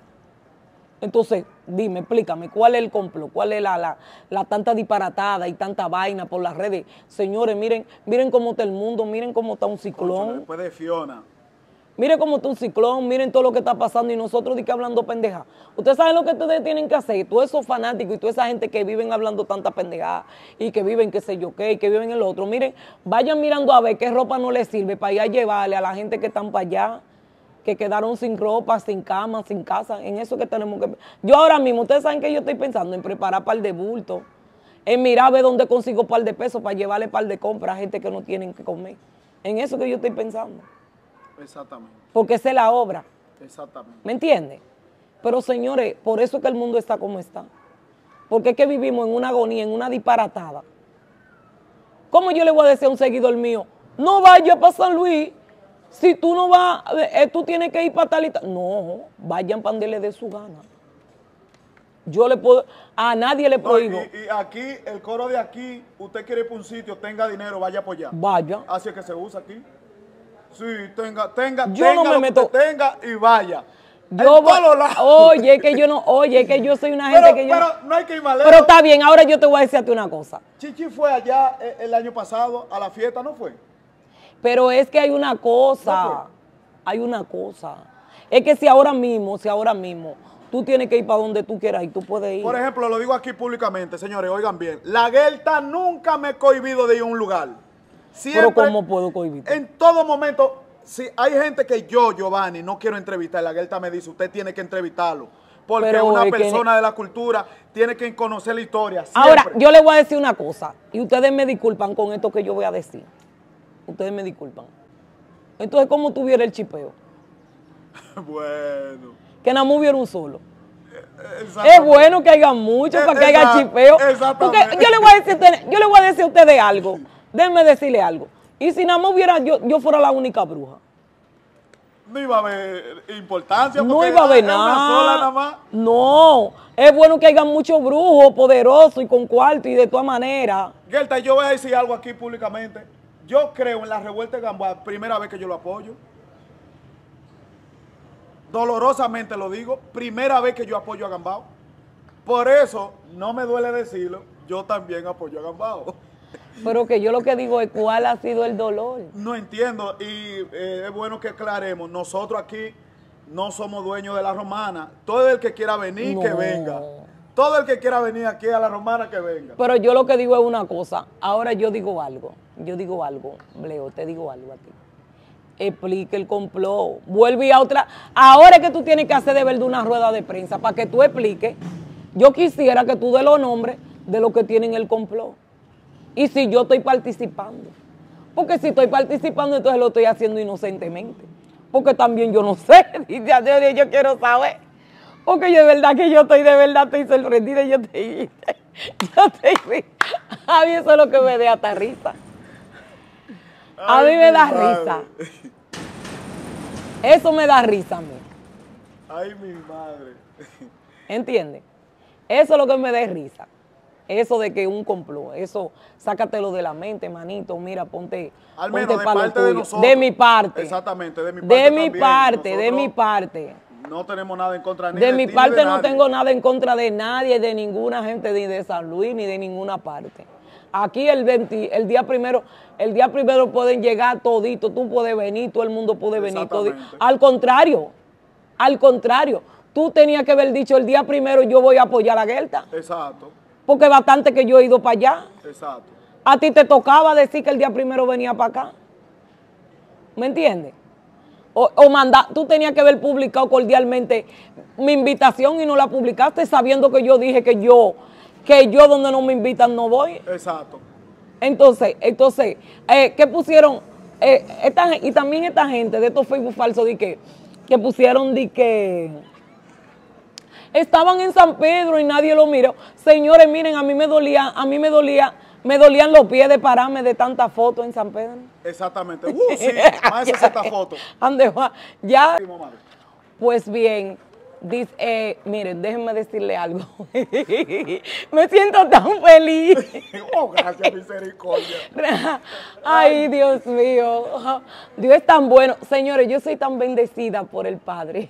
Entonces, dime, explícame, ¿cuál es el complot? ¿Cuál es la, la- la tanta disparatada y tanta vaina por las redes? Señores, miren, miren cómo está el mundo, miren cómo está un ciclón. Después de Fiona. Miren cómo está un ciclón, miren todo lo que está pasando y nosotros de que hablando pendeja. Ustedes saben lo que ustedes tienen que hacer, todos esos fanáticos y toda esa gente que viven hablando tanta pendeja y que viven qué sé yo qué y que viven el otro. Miren, vayan mirando a ver qué ropa no les sirve para ir a llevarle a la gente que están para allá, que quedaron sin ropa, sin cama, sin casa. En eso que tenemos que... Yo ahora mismo, ustedes saben que yo estoy pensando en preparar par de bulto, en mirar a ver dónde consigo par de pesos para llevarle par de compras a gente que no tienen que comer. En eso que yo estoy pensando Exactamente. porque esa es la obra, Exactamente. ¿me entiendes? Pero señores, por eso es que el mundo está como está. Porque es que vivimos en una agonía, en una disparatada. ¿Cómo yo le voy a decir a un seguidor mío, no vaya para San Luis? Si tú no vas, eh, tú tienes que ir para tal y tal. No, vayan para donde le dé su gana. Yo le puedo, a nadie le No, y, prohíbo. y aquí, el coro de aquí, usted quiere ir para un sitio, tenga dinero, vaya a apoyar. Vaya. Así es que se usa aquí. Sí, tenga, tenga, Yo tenga no me lo meto- tenga y vaya. Yo oye, es que yo no, <laughs> oye, es que yo soy una gente pero, que yo. pero no hay que ir lejos. Pero está bien, ahora yo te voy a decir a ti una cosa. Chichi fue allá eh, el año pasado a la fiesta, ¿no fue? Pero es que hay una ¿No cosa, hay una cosa. Es que si ahora mismo, si ahora mismo, tú tienes que ir para donde tú quieras y tú puedes ir. Por ejemplo, lo digo aquí públicamente, señores, oigan bien. La Guelta nunca me he cohibido de ir a un lugar. Siempre, Pero ¿cómo puedo cohibirte? En todo momento, si hay gente que yo, Giovanni, no quiero entrevistar, la Guelta me dice, usted tiene que entrevistarlo. Porque Pero una es que- persona de la cultura tiene que conocer la historia. Ahora, yo le voy a decir una cosa, y ustedes me disculpan con esto que yo voy a decir. Ustedes me disculpan. Entonces, ¿cómo tuviera el chipeo? <laughs> Bueno. Que nada más hubiera un solo. Es exactamente. bueno que haya muchos Eh, para que haya chipeo. Porque exactamente. yo le voy a decir, a ustedes- yo le voy a decir a ustedes algo. <laughs> Déjenme decirle algo. Y si nada más hubiera, yo, yo fuera la única bruja. No iba a haber importancia. No iba a haber es una sola nada nada. más. No, es bueno que haya muchos brujos poderosos y con cuarto y de todas maneras. Gelta, yo voy a decir algo aquí públicamente. Yo creo en la revuelta de Gamboa, primera vez que yo lo apoyo. Dolorosamente lo digo, primera vez que yo apoyo a Gambao. Por eso, no me duele decirlo, yo también apoyo a Gambao. Pero que yo lo que digo es cuál ha sido el dolor. No entiendo y eh, es bueno que aclaremos, nosotros aquí no somos dueños de la romana. Todo el que quiera venir, que venga. Todo el que quiera venir aquí a la romana, que venga. Pero yo lo que digo es una cosa. Ahora yo digo algo. Yo digo algo. Leo, te digo algo a ti. Explique el complot. Vuelve a otra. Ahora es que tú tienes que hacer de verdad una rueda de prensa para que tú expliques. Yo quisiera que tú des los nombres de los que tienen el complot. Y si yo estoy participando. Porque si estoy participando, entonces lo estoy haciendo inocentemente. Porque también yo no sé. <laughs> Dios, yo quiero saber. Porque yo de verdad que yo estoy de verdad, estoy sorprendida. Yo estoy, <laughs> yo estoy, a mí eso es lo que me da hasta risa. A mí me da risa. Eso me da risa a mí. Ay, mi madre. ¿Entiendes? Eso es lo que me da risa. Eso de que un complot, eso sácatelo de la mente, manito. Mira, ponte, Al ponte menos de pa' lo parte de nosotros. De mi parte. Exactamente, de mi parte De mi también. parte, de mi parte. No tenemos nada en contra ni De de mi ti, parte de no nadie. tengo nada en contra de nadie, de ninguna gente, ni de San Luis, ni de ninguna parte. Aquí el, 20 el día primero, el día primero pueden llegar toditos, tú puedes venir, todo el mundo puede venir todito. Al contrario, Al contrario, tú tenías que haber dicho el día primero yo voy a apoyar a Gelta, Exacto, porque bastante que yo he ido para allá. exacto. A ti te tocaba decir que el día primero venía para acá. ¿Me entiendes? O, o manda, tú tenías que haber publicado cordialmente mi invitación y no la publicaste sabiendo que yo dije que yo, que yo donde no me invitan no voy. Exacto. Entonces, entonces, eh, ¿qué pusieron? Eh, esta y también esta gente de estos Facebook falsos de que, que pusieron de que estaban en San Pedro y nadie lo miró. Señores, miren, a mí me dolía, a mí me dolía, me dolían los pies de pararme de tanta foto en San Pedro. Exactamente. <laughs> Uh, sí, más esa esta foto. <laughs> Ande, Ya, pues bien, dice, eh, miren, déjenme decirle algo. <laughs> me siento tan feliz. Oh, gracias, misericordia. Ay, Dios mío. Dios es tan bueno. Señores, yo soy tan bendecida por el Padre.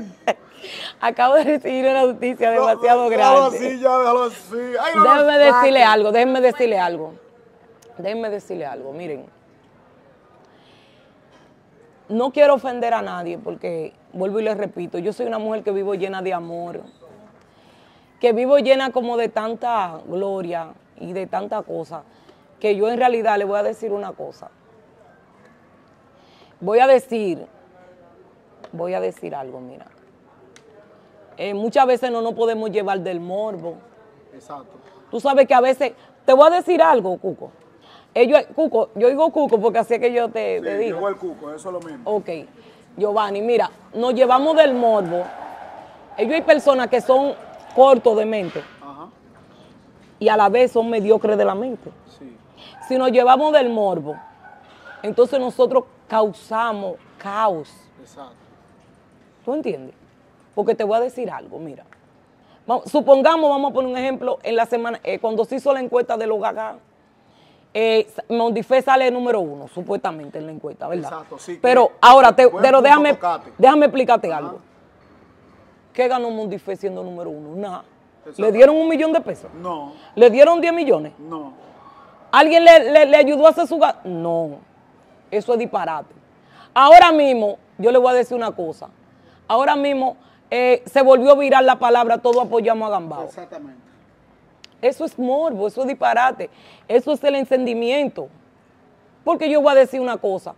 <laughs> Acabo de recibir una noticia demasiado No, grande. así, ya, déjalo así. Ay, no lo Déjenme decirle algo, déjenme decirle algo. Déjenme decirle algo, miren. No quiero ofender a nadie porque, vuelvo y les repito, yo soy una mujer que vivo llena de amor, que vivo llena como de tanta gloria y de tanta cosa, que yo en realidad le voy a decir una cosa. Voy a decir, voy a decir algo, mira. Eh, muchas veces no nos podemos llevar del morbo. Exacto. Tú sabes que a veces, te voy a decir algo, Cuco. Ellos, Cuco, yo digo Cuco porque así es que yo te, te Sí, digo. llegó el cuco, eso es lo mismo. Ok, Giovanni, mira, nos llevamos del morbo. Ellos hay personas que son cortos de mente Ajá. y a la vez son mediocres de la mente. Sí. Si nos llevamos del morbo, entonces nosotros causamos caos. Exacto. ¿Tú entiendes? Porque te voy a decir algo, mira. Supongamos, vamos a poner un ejemplo, en la semana, eh, cuando se hizo la encuesta de los gaga, eh, Mondifé sale número uno, supuestamente, en la encuesta, ¿verdad? Exacto, sí, Pero que- ahora, te, pero déjame, déjame explicarte Ajá. algo. ¿Qué ganó Mondifé siendo número uno? Nada. ¿Le dieron un millón de pesos? No, ¿Le dieron 10 millones? no. ¿Alguien le, le- le ayudó a hacer su gasto? No, eso es disparate. Ahora mismo, yo le voy a decir una cosa. Ahora mismo eh, se volvió viral la palabra todos apoyamos a Gambao. Exactamente. Eso es morbo, eso es disparate. Eso es el encendimiento. Porque yo voy a decir una cosa.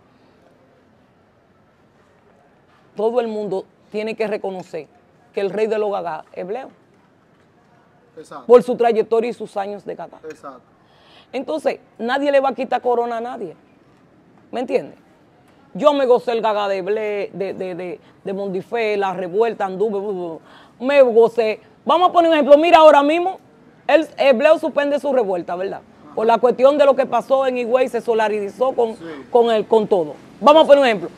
Todo el mundo tiene que reconocer que el rey de los gagá es Bleo. Exacto. Por su trayectoria y sus años de gagá. Exacto. Entonces, nadie le va a quitar corona a nadie. ¿Me entiendes? Yo me gocé el gaga de Ble, de, de, de, de Mondifé, la revuelta, anduve, me gocé. Vamos a poner un ejemplo. Mira, ahora mismo, el, el Bleo suspende su revuelta, ¿verdad? Por la cuestión de lo que pasó en Higüey, se solidarizó con, con, el, con todo. Vamos a poner un ejemplo.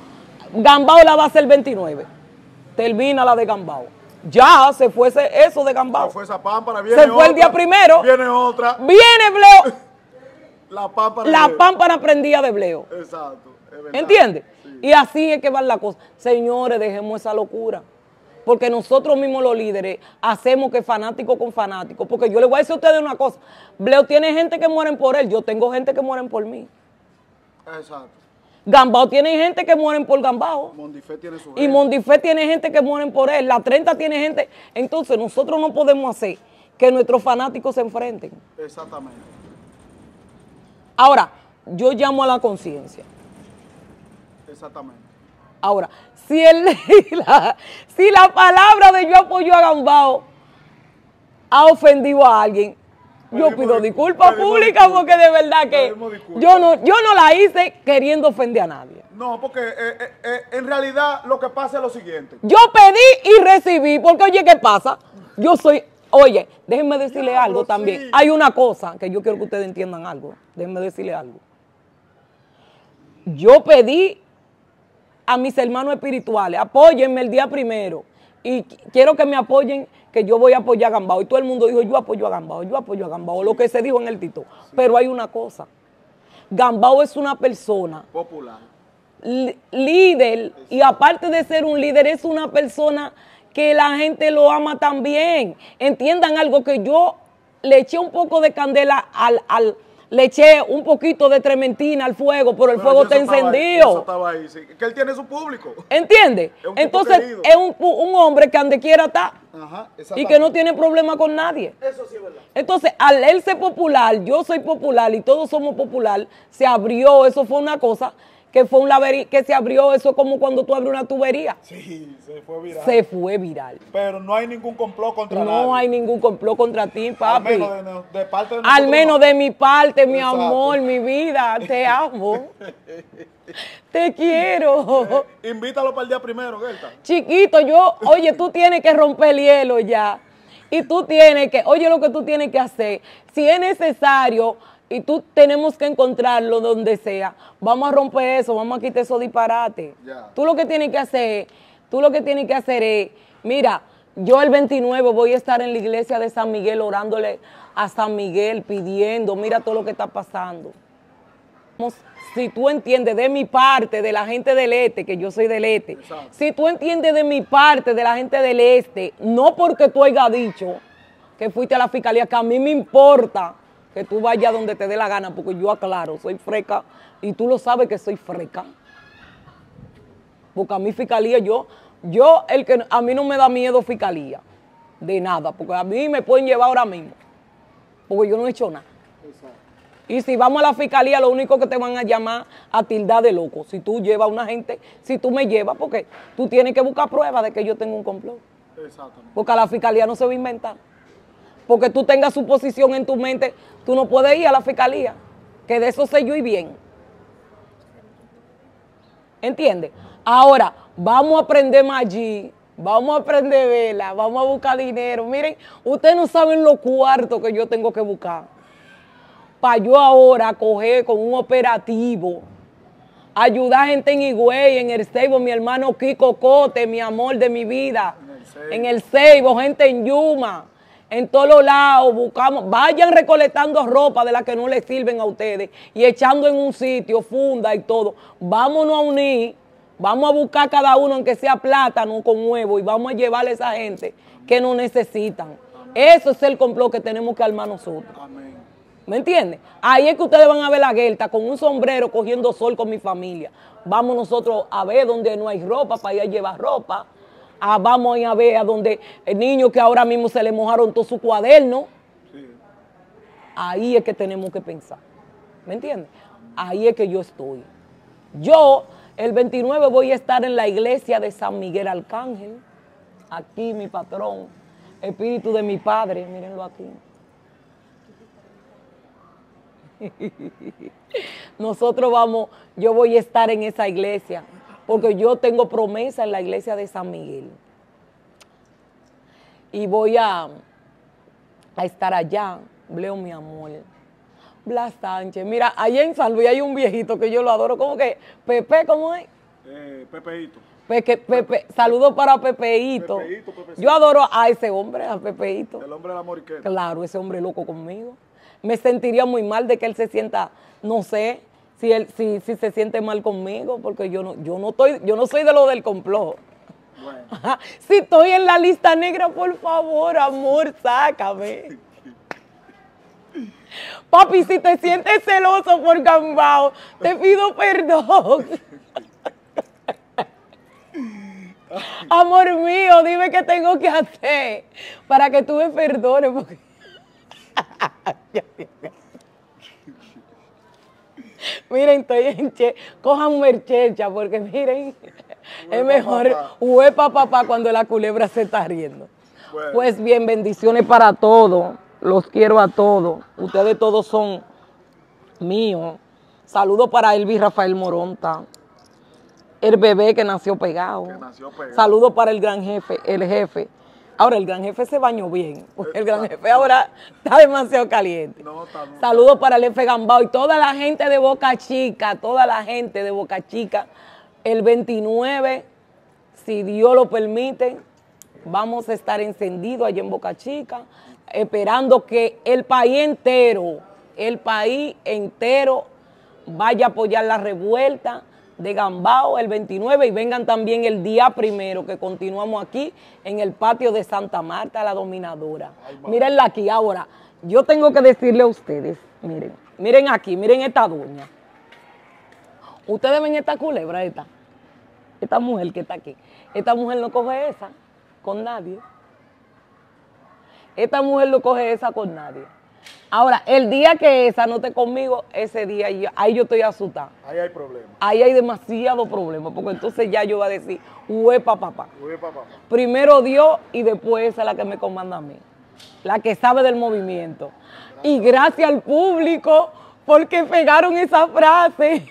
Gambao la va a hacer el 29. Termina la de Gambao. Ya se fue ese- eso de Gambao. Se fue esa pámpara, viene Se fue el día primero. Viene otra. Viene Bleo. <laughs> La pámpara. La pámpara prendía de Bleo. Exacto. ¿Entiendes? Sí. Y así es que van las cosas. Señores, dejemos esa locura. Porque nosotros mismos los líderes hacemos que fanático con fanático. Porque yo les voy a decir a ustedes una cosa. Bleo tiene gente que mueren por él. Yo tengo gente que mueren por mí. Exacto. Gambao tiene gente que mueren por Gambao. Mondifé tiene su. Y. Mondifé tiene gente que mueren por él. La 30 tiene gente. Entonces nosotros no podemos hacer que nuestros fanáticos se enfrenten. Exactamente. Ahora, yo llamo a la conciencia. Exactamente. Ahora, si, el, <laughs> la, si la palabra de yo apoyo a Gambao ha ofendido a alguien, yo pido discul- disculpas públicas porque de verdad que yo no, yo no la hice queriendo ofender a nadie. No, porque eh, eh, eh, en realidad lo que pasa es lo siguiente. Yo pedí y recibí, porque oye, ¿qué pasa? Yo soy, oye, déjenme decirle Diablo, algo también. sí. Hay una cosa que yo quiero que ustedes entiendan algo. Déjenme decirle algo. Yo pedí a mis hermanos espirituales, apóyenme el día primero. Y qu- quiero que me apoyen, que yo voy a apoyar a Gambao. Y todo el mundo dijo, yo apoyo a Gambao, yo apoyo a Gambao, lo que se dijo en el Tito. Pero hay una cosa. Gambao es una persona Popular. líder y aparte de ser un líder es una persona que la gente lo ama también. Entiendan algo que yo le eché un poco de candela al, al- le eché un poquito de trementina al fuego, pero el Pero fuego está ahí, encendido. eso estaba ahí, sí. Que él tiene su público. Tipo Entonces querido. es un, un hombre que ande quiera estar Ajá, y que no tiene problema con nadie. Eso sí es verdad. Entonces, al él ser popular, yo soy popular y todos somos popular, se abrió, eso fue una cosa que fue un laberinto, que se abrió, eso es como cuando tú abres una tubería. Sí, se fue viral. Se fue viral. Pero no hay ningún complot contra No nadie. hay ningún complot contra ti, Al papi. menos de, no- de parte de Al menos no. de mi parte, mi Exacto. amor, mi vida, te amo. <laughs> te quiero. Invítalo para el día primero, Gerta. Chiquito, yo, oye, tú tienes que romper el hielo ya. Y tú tienes que, oye lo que tú tienes que hacer. Si es necesario y tú tenemos que encontrarlo donde sea, vamos a romper eso, vamos a quitar esos disparates. Tú lo que tienes que hacer, tú lo que tienes que hacer es, mira, yo el 29 voy a estar en la iglesia de San Miguel orándole a San Miguel, pidiendo, mira todo lo que está pasando. Si tú entiendes de mi parte, de la gente del este, que yo soy del este, Exacto. si tú entiendes de mi parte, de la gente del este, no porque tú hayas dicho que fuiste a la fiscalía, que a mí me importa que tú vayas donde te dé la gana, porque yo aclaro, soy freca y tú lo sabes que soy freca. Porque a mí fiscalía, yo, yo, el que a mí no me da miedo fiscalía, de nada, porque a mí me pueden llevar ahora mismo, porque yo no he hecho nada. Y si vamos a la fiscalía, lo único que te van a llamar a tildar de loco. Si tú llevas a una gente, si tú me llevas, porque tú tienes que buscar pruebas de que yo tengo un complot. Exactamente. Porque a la fiscalía no se va a inventar. Porque tú tengas su posición en tu mente, tú no puedes ir a la fiscalía. Que de eso sé yo y bien. ¿Entiendes? Ahora, vamos a aprender allí, vamos a aprender vela, vamos a buscar dinero. Miren, ustedes no saben los cuartos que yo tengo que buscar. Para yo ahora coger con un operativo, ayudar a gente en Higüey, en el Ceibo, mi hermano Kiko Cote, mi amor de mi vida. En el Ceibo, gente en Yuma, en todos los lados, buscamos, vayan recolectando ropa de la que no les sirven a ustedes y echando en un sitio, funda y todo. Vámonos a unir, vamos a buscar cada uno, aunque sea plátano con huevo, y vamos a llevarle a esa gente que no necesitan. Eso es el complot que tenemos que armar nosotros. ¿Me entiendes? Ahí es que ustedes van a ver la guerta con un sombrero cogiendo sol con mi familia. Vamos nosotros a ver donde no hay ropa para ir a llevar ropa. Ah, vamos a ver a donde el niño que ahora mismo se le mojaron todo su cuaderno. Sí. Ahí es que tenemos que pensar. ¿Me entiendes? Ahí es que yo estoy. Yo, el 29, voy a estar en la iglesia de San Miguel Arcángel. Aquí, mi patrón. Espíritu de mi padre. Mírenlo aquí. <laughs> Nosotros vamos, yo voy a estar en esa iglesia, porque yo tengo promesa en la iglesia de San Miguel. Y voy a, a estar allá, Leo mi amor. Blas Sánchez, mira, allá en San Luis hay un viejito que yo lo adoro, como que, Pepe, ¿cómo es? Eh, Pepeito. Pepe, Pepe, saludos para Pepeito. Pepeito. Yo adoro a ese hombre, a Pepeito. El hombre del amor y qué. Claro, ese hombre loco conmigo. Me sentiría muy mal de que él se sienta, no sé, si él, si, si se siente mal conmigo, porque yo no, yo no estoy, yo no soy de lo del complot. Bueno. Si estoy en la lista negra, por favor, amor, sácame. Papi, si te sientes celoso por Gambao, te pido perdón. Amor mío, dime qué tengo que hacer para que tú me perdones. porque- miren, estoy en che, cojan merchecha, porque miren, es mejor papá. huepa papá cuando la culebra se está riendo. Bueno. Pues bien, bendiciones para todos, los quiero a todos, ustedes todos son míos. Saludos para Elvis Rafael Moronta, el bebé que nació pegado. Que nació pegado. Saludos para el gran jefe, el jefe. Ahora, el gran jefe se bañó bien, porque el gran jefe ahora está demasiado caliente. No, está no. Saludos para el F Gambao y toda la gente de Boca Chica, toda la gente de Boca Chica. El 29, si Dios lo permite, vamos a estar encendidos allá en Boca Chica, esperando que el país entero, el país entero vaya a apoyar la revuelta de Gambao el 29 y vengan también el día primero que continuamos aquí en el patio de Santa Marta, la dominadora. Mírenla aquí ahora. Yo tengo que decirle a ustedes, miren, Miren aquí, miren esta doña. Ustedes ven esta culebra, esta. Esta mujer que está aquí. Esta mujer no coge esa con nadie. Esta mujer no coge esa con nadie. Ahora, el día que esa no esté conmigo, ese día yo- ahí yo estoy asustada. Ahí hay problemas. Ahí hay demasiado problema, porque entonces ya yo voy a decir, huepa papá. Uy, papá. Primero Dios y después esa es la que me comanda a mí. La que sabe del movimiento. Y gracias al público porque pegaron esa frase.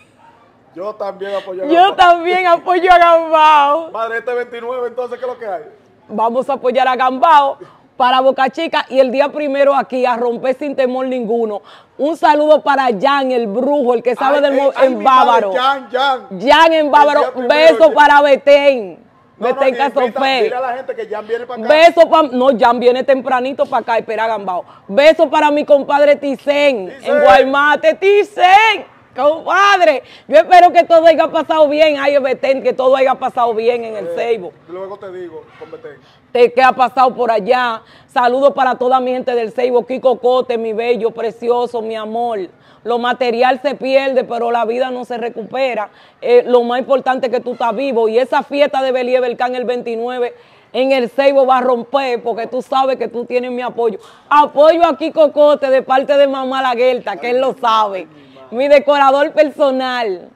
Yo también apoyo a Yo Gambao. también apoyo a Gambao. Madre, este 29, entonces, ¿qué es lo que hay? Vamos a apoyar a Gambao para Boca Chica y el día primero aquí a romper sin temor ninguno. Un saludo para Jan, el brujo, el que sabe Ay, del eh, ay, en Bávaro. Jan, Jan. Jan en Bávaro. primero, Beso para Betén. No, no, Betén ni invita- Casofé. Dile a la gente que Jan viene para acá. Beso para. No, Jan viene tempranito para acá, espera Gambao. Beso para mi compadre Ticen, Ticen. en Guaymate. Ticen, compadre. Yo espero que todo haya pasado bien. Ay, Betén, que todo haya pasado bien en el Eh, Seibo. Luego te digo, con Betén. ¿Qué ha pasado por allá? Saludos para toda mi gente del Seibo, Kiko Cote, mi bello, precioso, mi amor. Lo material se pierde, pero la vida no se recupera. Eh, lo más importante es que tú estás vivo. Y esa fiesta de Belie Belcán el 29 en el Seibo va a romper, porque tú sabes que tú tienes mi apoyo. Apoyo a Kiko Cote de parte de mamá La Guerta, que él lo sabe. Mi decorador personal.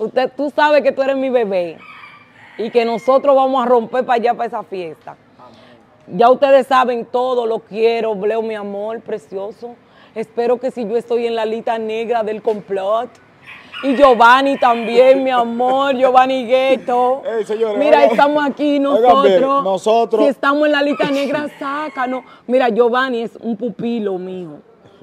Usted, tú sabes que tú eres mi bebé y que nosotros vamos a romper para allá, para esa fiesta. Ya ustedes saben todo, lo quiero, Bleo, mi amor, precioso. Espero que si yo estoy en la lista negra del complot. Y Giovanni también, mi amor, Giovanni Gueto. Señores, Mira, estamos aquí nosotros. bien, nosotros- Si estamos en la lista negra, sácanos. Mira, Giovanni es un pupilo mío.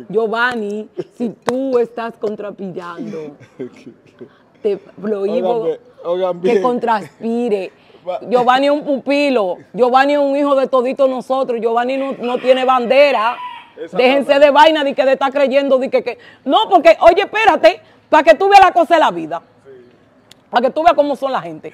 Giovanni, si tú estás contrapillando, <laughs> te prohíbo Oigan que contraspire. <laughs> Va- Giovanni es un pupilo. Giovanni es un hijo de toditos nosotros. Giovanni no, no tiene bandera. Déjense de vaina de que de estar creyendo de que, que- No, porque, oye, espérate, para que tú veas la cosa de la vida. Para que tú veas cómo son la gente.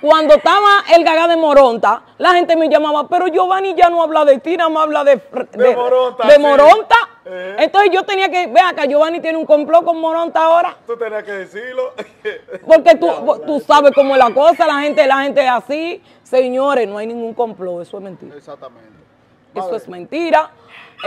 Cuando estaba el gagá de Moronta, la gente me llamaba, pero Giovanni ya no habla de ti, nada más habla de, De Moronta, de sí. Moronta. Eh. Entonces yo tenía que, ve acá, Giovanni tiene un complot con Moronta ahora. Tú tenías que decirlo. <laughs> Porque tú, tú sabes cómo es la cosa, la gente, la gente es así. Señores, no hay ningún complot, eso es mentira. Exactamente. Eso Madre, es mentira.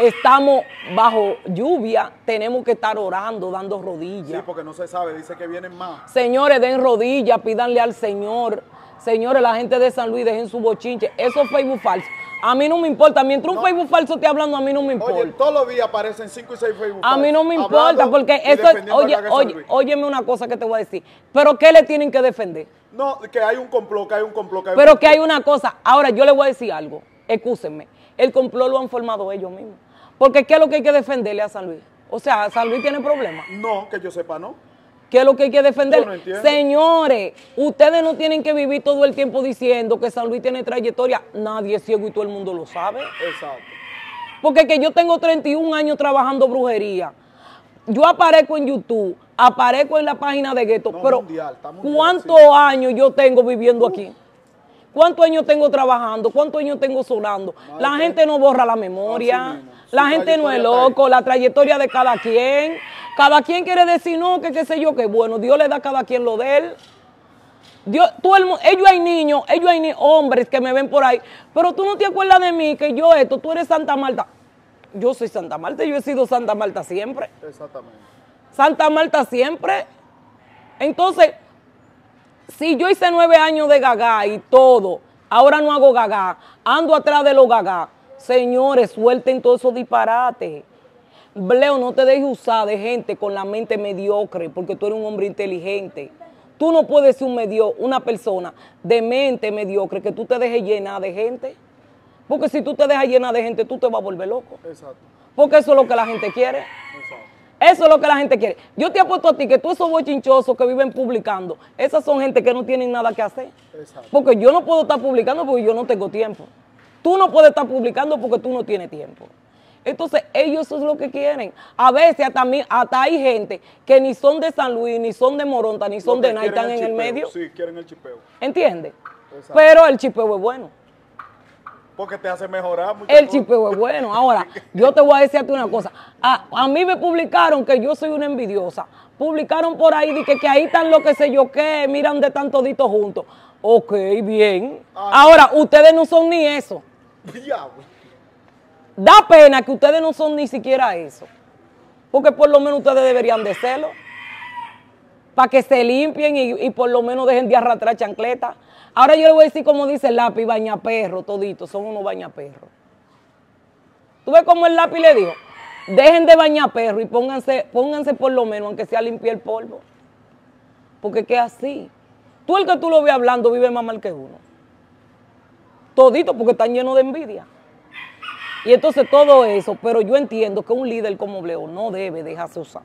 Estamos bajo lluvia, tenemos que estar orando, dando Sí, rodillas. porque no se sabe, dice que vienen más. Señores, den rodillas, pídanle al Señor. Señores, la gente de San Luis, dejen su bochinche. Eso es Facebook falso. A mí no me importa. Mientras un Facebook falso esté hablando, a mí no me importa. Oye, todos los días aparecen 5 y 6 Facebook. A mí no me importa porque eso es, oye, oye, óyeme una cosa que te voy a decir. Pero ¿qué le tienen que defender? No, que hay un complot, que hay un complot, que hay un Pero complot. que hay una cosa. Ahora, yo le voy a decir algo. Excúsenme. El complot lo han formado ellos mismos. Porque ¿qué es lo que hay que defenderle a San Luis? O sea, San Luis tiene problemas. No, que yo sepa, ¿no? ¿Qué es lo que hay que defender? No. Señores, ustedes no tienen que vivir todo el tiempo diciendo que San Luis tiene trayectoria. Nadie es ciego y todo el mundo lo sabe. Exacto. Porque que yo tengo 31 años trabajando brujería. Yo aparezco en YouTube, aparezco en la página de Gueto, No, pero mundial, ¿cuántos años yo tengo viviendo aquí? ¿Cuántos años tengo trabajando? ¿Cuántos años tengo sonando? La gente no borra la memoria. La gente no es loco, la trayectoria de cada quien. Cada quien quiere decir no, que qué sé yo, que bueno, Dios le da a cada quien lo de él. Dios, tú el ellos hay niños, ellos hay ni- hombres que me ven por ahí, pero tú no te acuerdas de mí, que yo esto, tú eres Santa Marta. Yo soy Santa Marta, yo he sido Santa Marta siempre. Exactamente. Santa Marta siempre. Entonces, si yo hice nueve años de gagá y todo, ahora no hago gagá, ando atrás de los gagá. Señores, suelten todos esos disparates. Bleo, no te dejes usar de gente con la mente mediocre, porque tú eres un hombre inteligente. Tú no puedes ser un medio, una persona de mente mediocre que tú te dejes llenar de gente. Porque si tú te dejas llenar de gente, tú te vas a volver loco. Exacto. Porque eso es lo que la gente quiere. Exacto. Eso es lo que la gente quiere. Yo te apuesto a ti que tú esos bochinchosos que viven publicando, esas son gente que no tienen nada que hacer. Exacto. Porque yo no puedo estar publicando porque yo no tengo tiempo. Tú no puedes estar publicando porque tú no tienes tiempo. Entonces, ellos eso es lo que quieren. A veces hasta, hasta hay gente que ni son de San Luis, ni son de Moronta, ni son de Nai, están en el medio. Sí, quieren el chipeo. ¿Entiendes? Pero el chipeo es bueno. Porque te hace mejorar El chipeo es bueno. Ahora, <laughs> yo te voy a decir a ti una cosa. A, a mí me publicaron que yo soy una envidiosa. Publicaron por ahí de que, que ahí están lo que sé yo qué, miran de tan toditos juntos. Ok, bien. Ahora, ustedes no son ni eso. Diablo. Da pena que ustedes no son ni siquiera eso. Porque por lo menos ustedes deberían de serlo. Para que se limpien y, y por lo menos dejen de arrastrar chancletas. Ahora yo le voy a decir como dice el lápiz, bañaperro, toditos, son unos bañaperros. ¿Tú ves cómo el lápiz le dijo? Dejen de bañar perro y pónganse, pónganse por lo menos, aunque sea limpiar el polvo. Porque que así. Tú el que tú lo ves hablando vive más mal que uno. Todito porque están llenos de envidia. Y entonces todo eso, pero yo entiendo que un líder como Bleo no debe dejarse usar.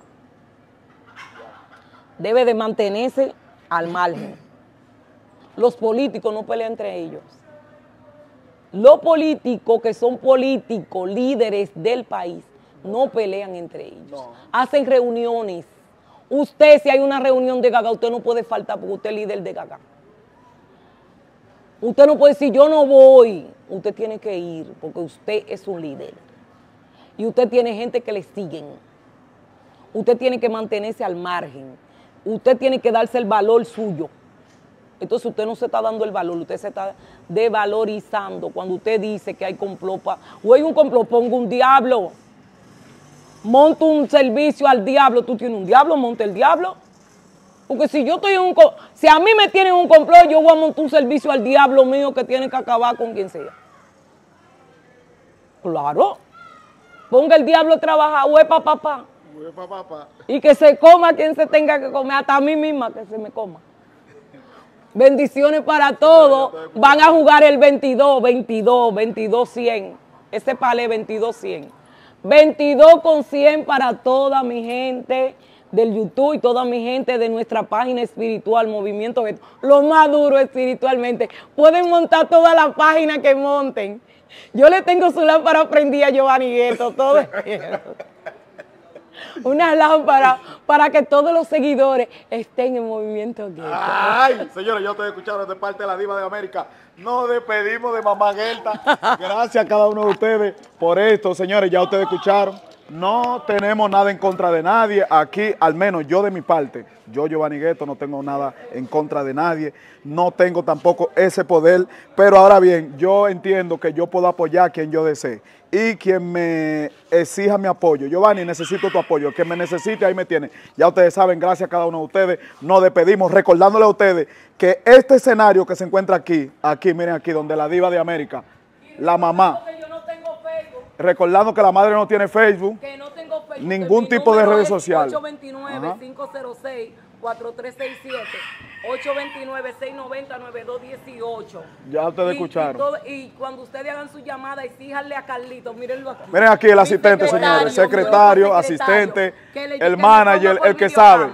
Debe de mantenerse al margen. Los políticos no pelean entre ellos. Los políticos que son políticos, líderes del país, no pelean entre ellos. No. Hacen reuniones. Usted, si hay una reunión de Gaga, usted no puede faltar porque usted es líder de Gaga. Usted no puede decir, yo no voy. Usted tiene que ir porque usted es un líder. Y usted tiene gente que le siguen. Usted tiene que mantenerse al margen. Usted tiene que darse el valor suyo. Entonces usted no se está dando el valor, usted se está devalorizando cuando usted dice que hay complot. pa- o hay un complot, pongo un diablo. Monta un servicio al diablo. Tú tienes un diablo, monta el diablo. Porque si yo estoy en un... Si a mí me tienen un complot, yo voy a montar un servicio al diablo mío que tiene que acabar con quien sea. Claro. Ponga el diablo a trabajar, huepa papá. Uepa, papá. Y que se coma quien se tenga que comer, hasta a mí misma que se me coma. Bendiciones para todos. Van a jugar el 22, 22, 22, 100. Ese palé 22, 100. 22 con 100 para toda mi gente del YouTube y toda mi gente de nuestra página espiritual, Movimiento Beto. Lo más duro espiritualmente. Pueden montar toda la página que monten. Yo le tengo su lámpara prendida a Giovanni Gueto, todo <laughs> una lámpara para que todos los seguidores estén en movimiento gay. Ay, señores, ya ustedes escucharon de parte de la Diva de América. Nos despedimos de Mamá Gelta. <laughs> Gracias a cada uno de ustedes por esto, señores. Ya ustedes escucharon. No tenemos nada en contra de nadie. Aquí, al menos yo de mi parte, yo, Giovanni Gueto, no tengo nada en contra de nadie. No tengo tampoco ese poder. Pero ahora bien, yo entiendo que yo puedo apoyar a quien yo desee. Y quien me exija mi apoyo. Giovanni, necesito tu apoyo. Que me necesite, ahí me tiene. Ya ustedes saben, gracias a cada uno de ustedes. Nos despedimos recordándole a ustedes que este escenario que se encuentra aquí, aquí, miren aquí, donde la diva de América, la mamá, yo no tengo Facebook, recordando que la madre no tiene Facebook, que no tengo Facebook. Ningún tipo de redes es sociales. 829-506-4367. 829-690-9218. Ya ustedes Y- escucharon. Y, todo- y cuando ustedes hagan su llamada, exíjanle a Carlito, mírenlo aquí. Miren aquí el asistente, señores, secretario, mi asistente, que le- el que manager, el que sabe.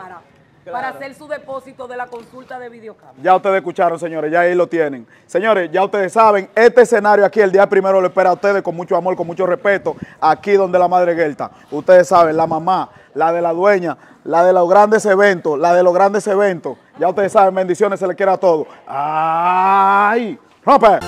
Para hacer su depósito de la consulta de videocámara. Ya ustedes escucharon, señores, ya ahí lo tienen. Señores, ya ustedes saben, este escenario aquí el día primero lo espera a ustedes con mucho amor, con mucho respeto, aquí donde la madre Gelta. Ustedes saben, la mamá, la de la dueña, la de los grandes eventos, la de los grandes eventos. Ya ustedes saben, bendiciones, se les quiera a todos. ¡Ay! ¡Rompe!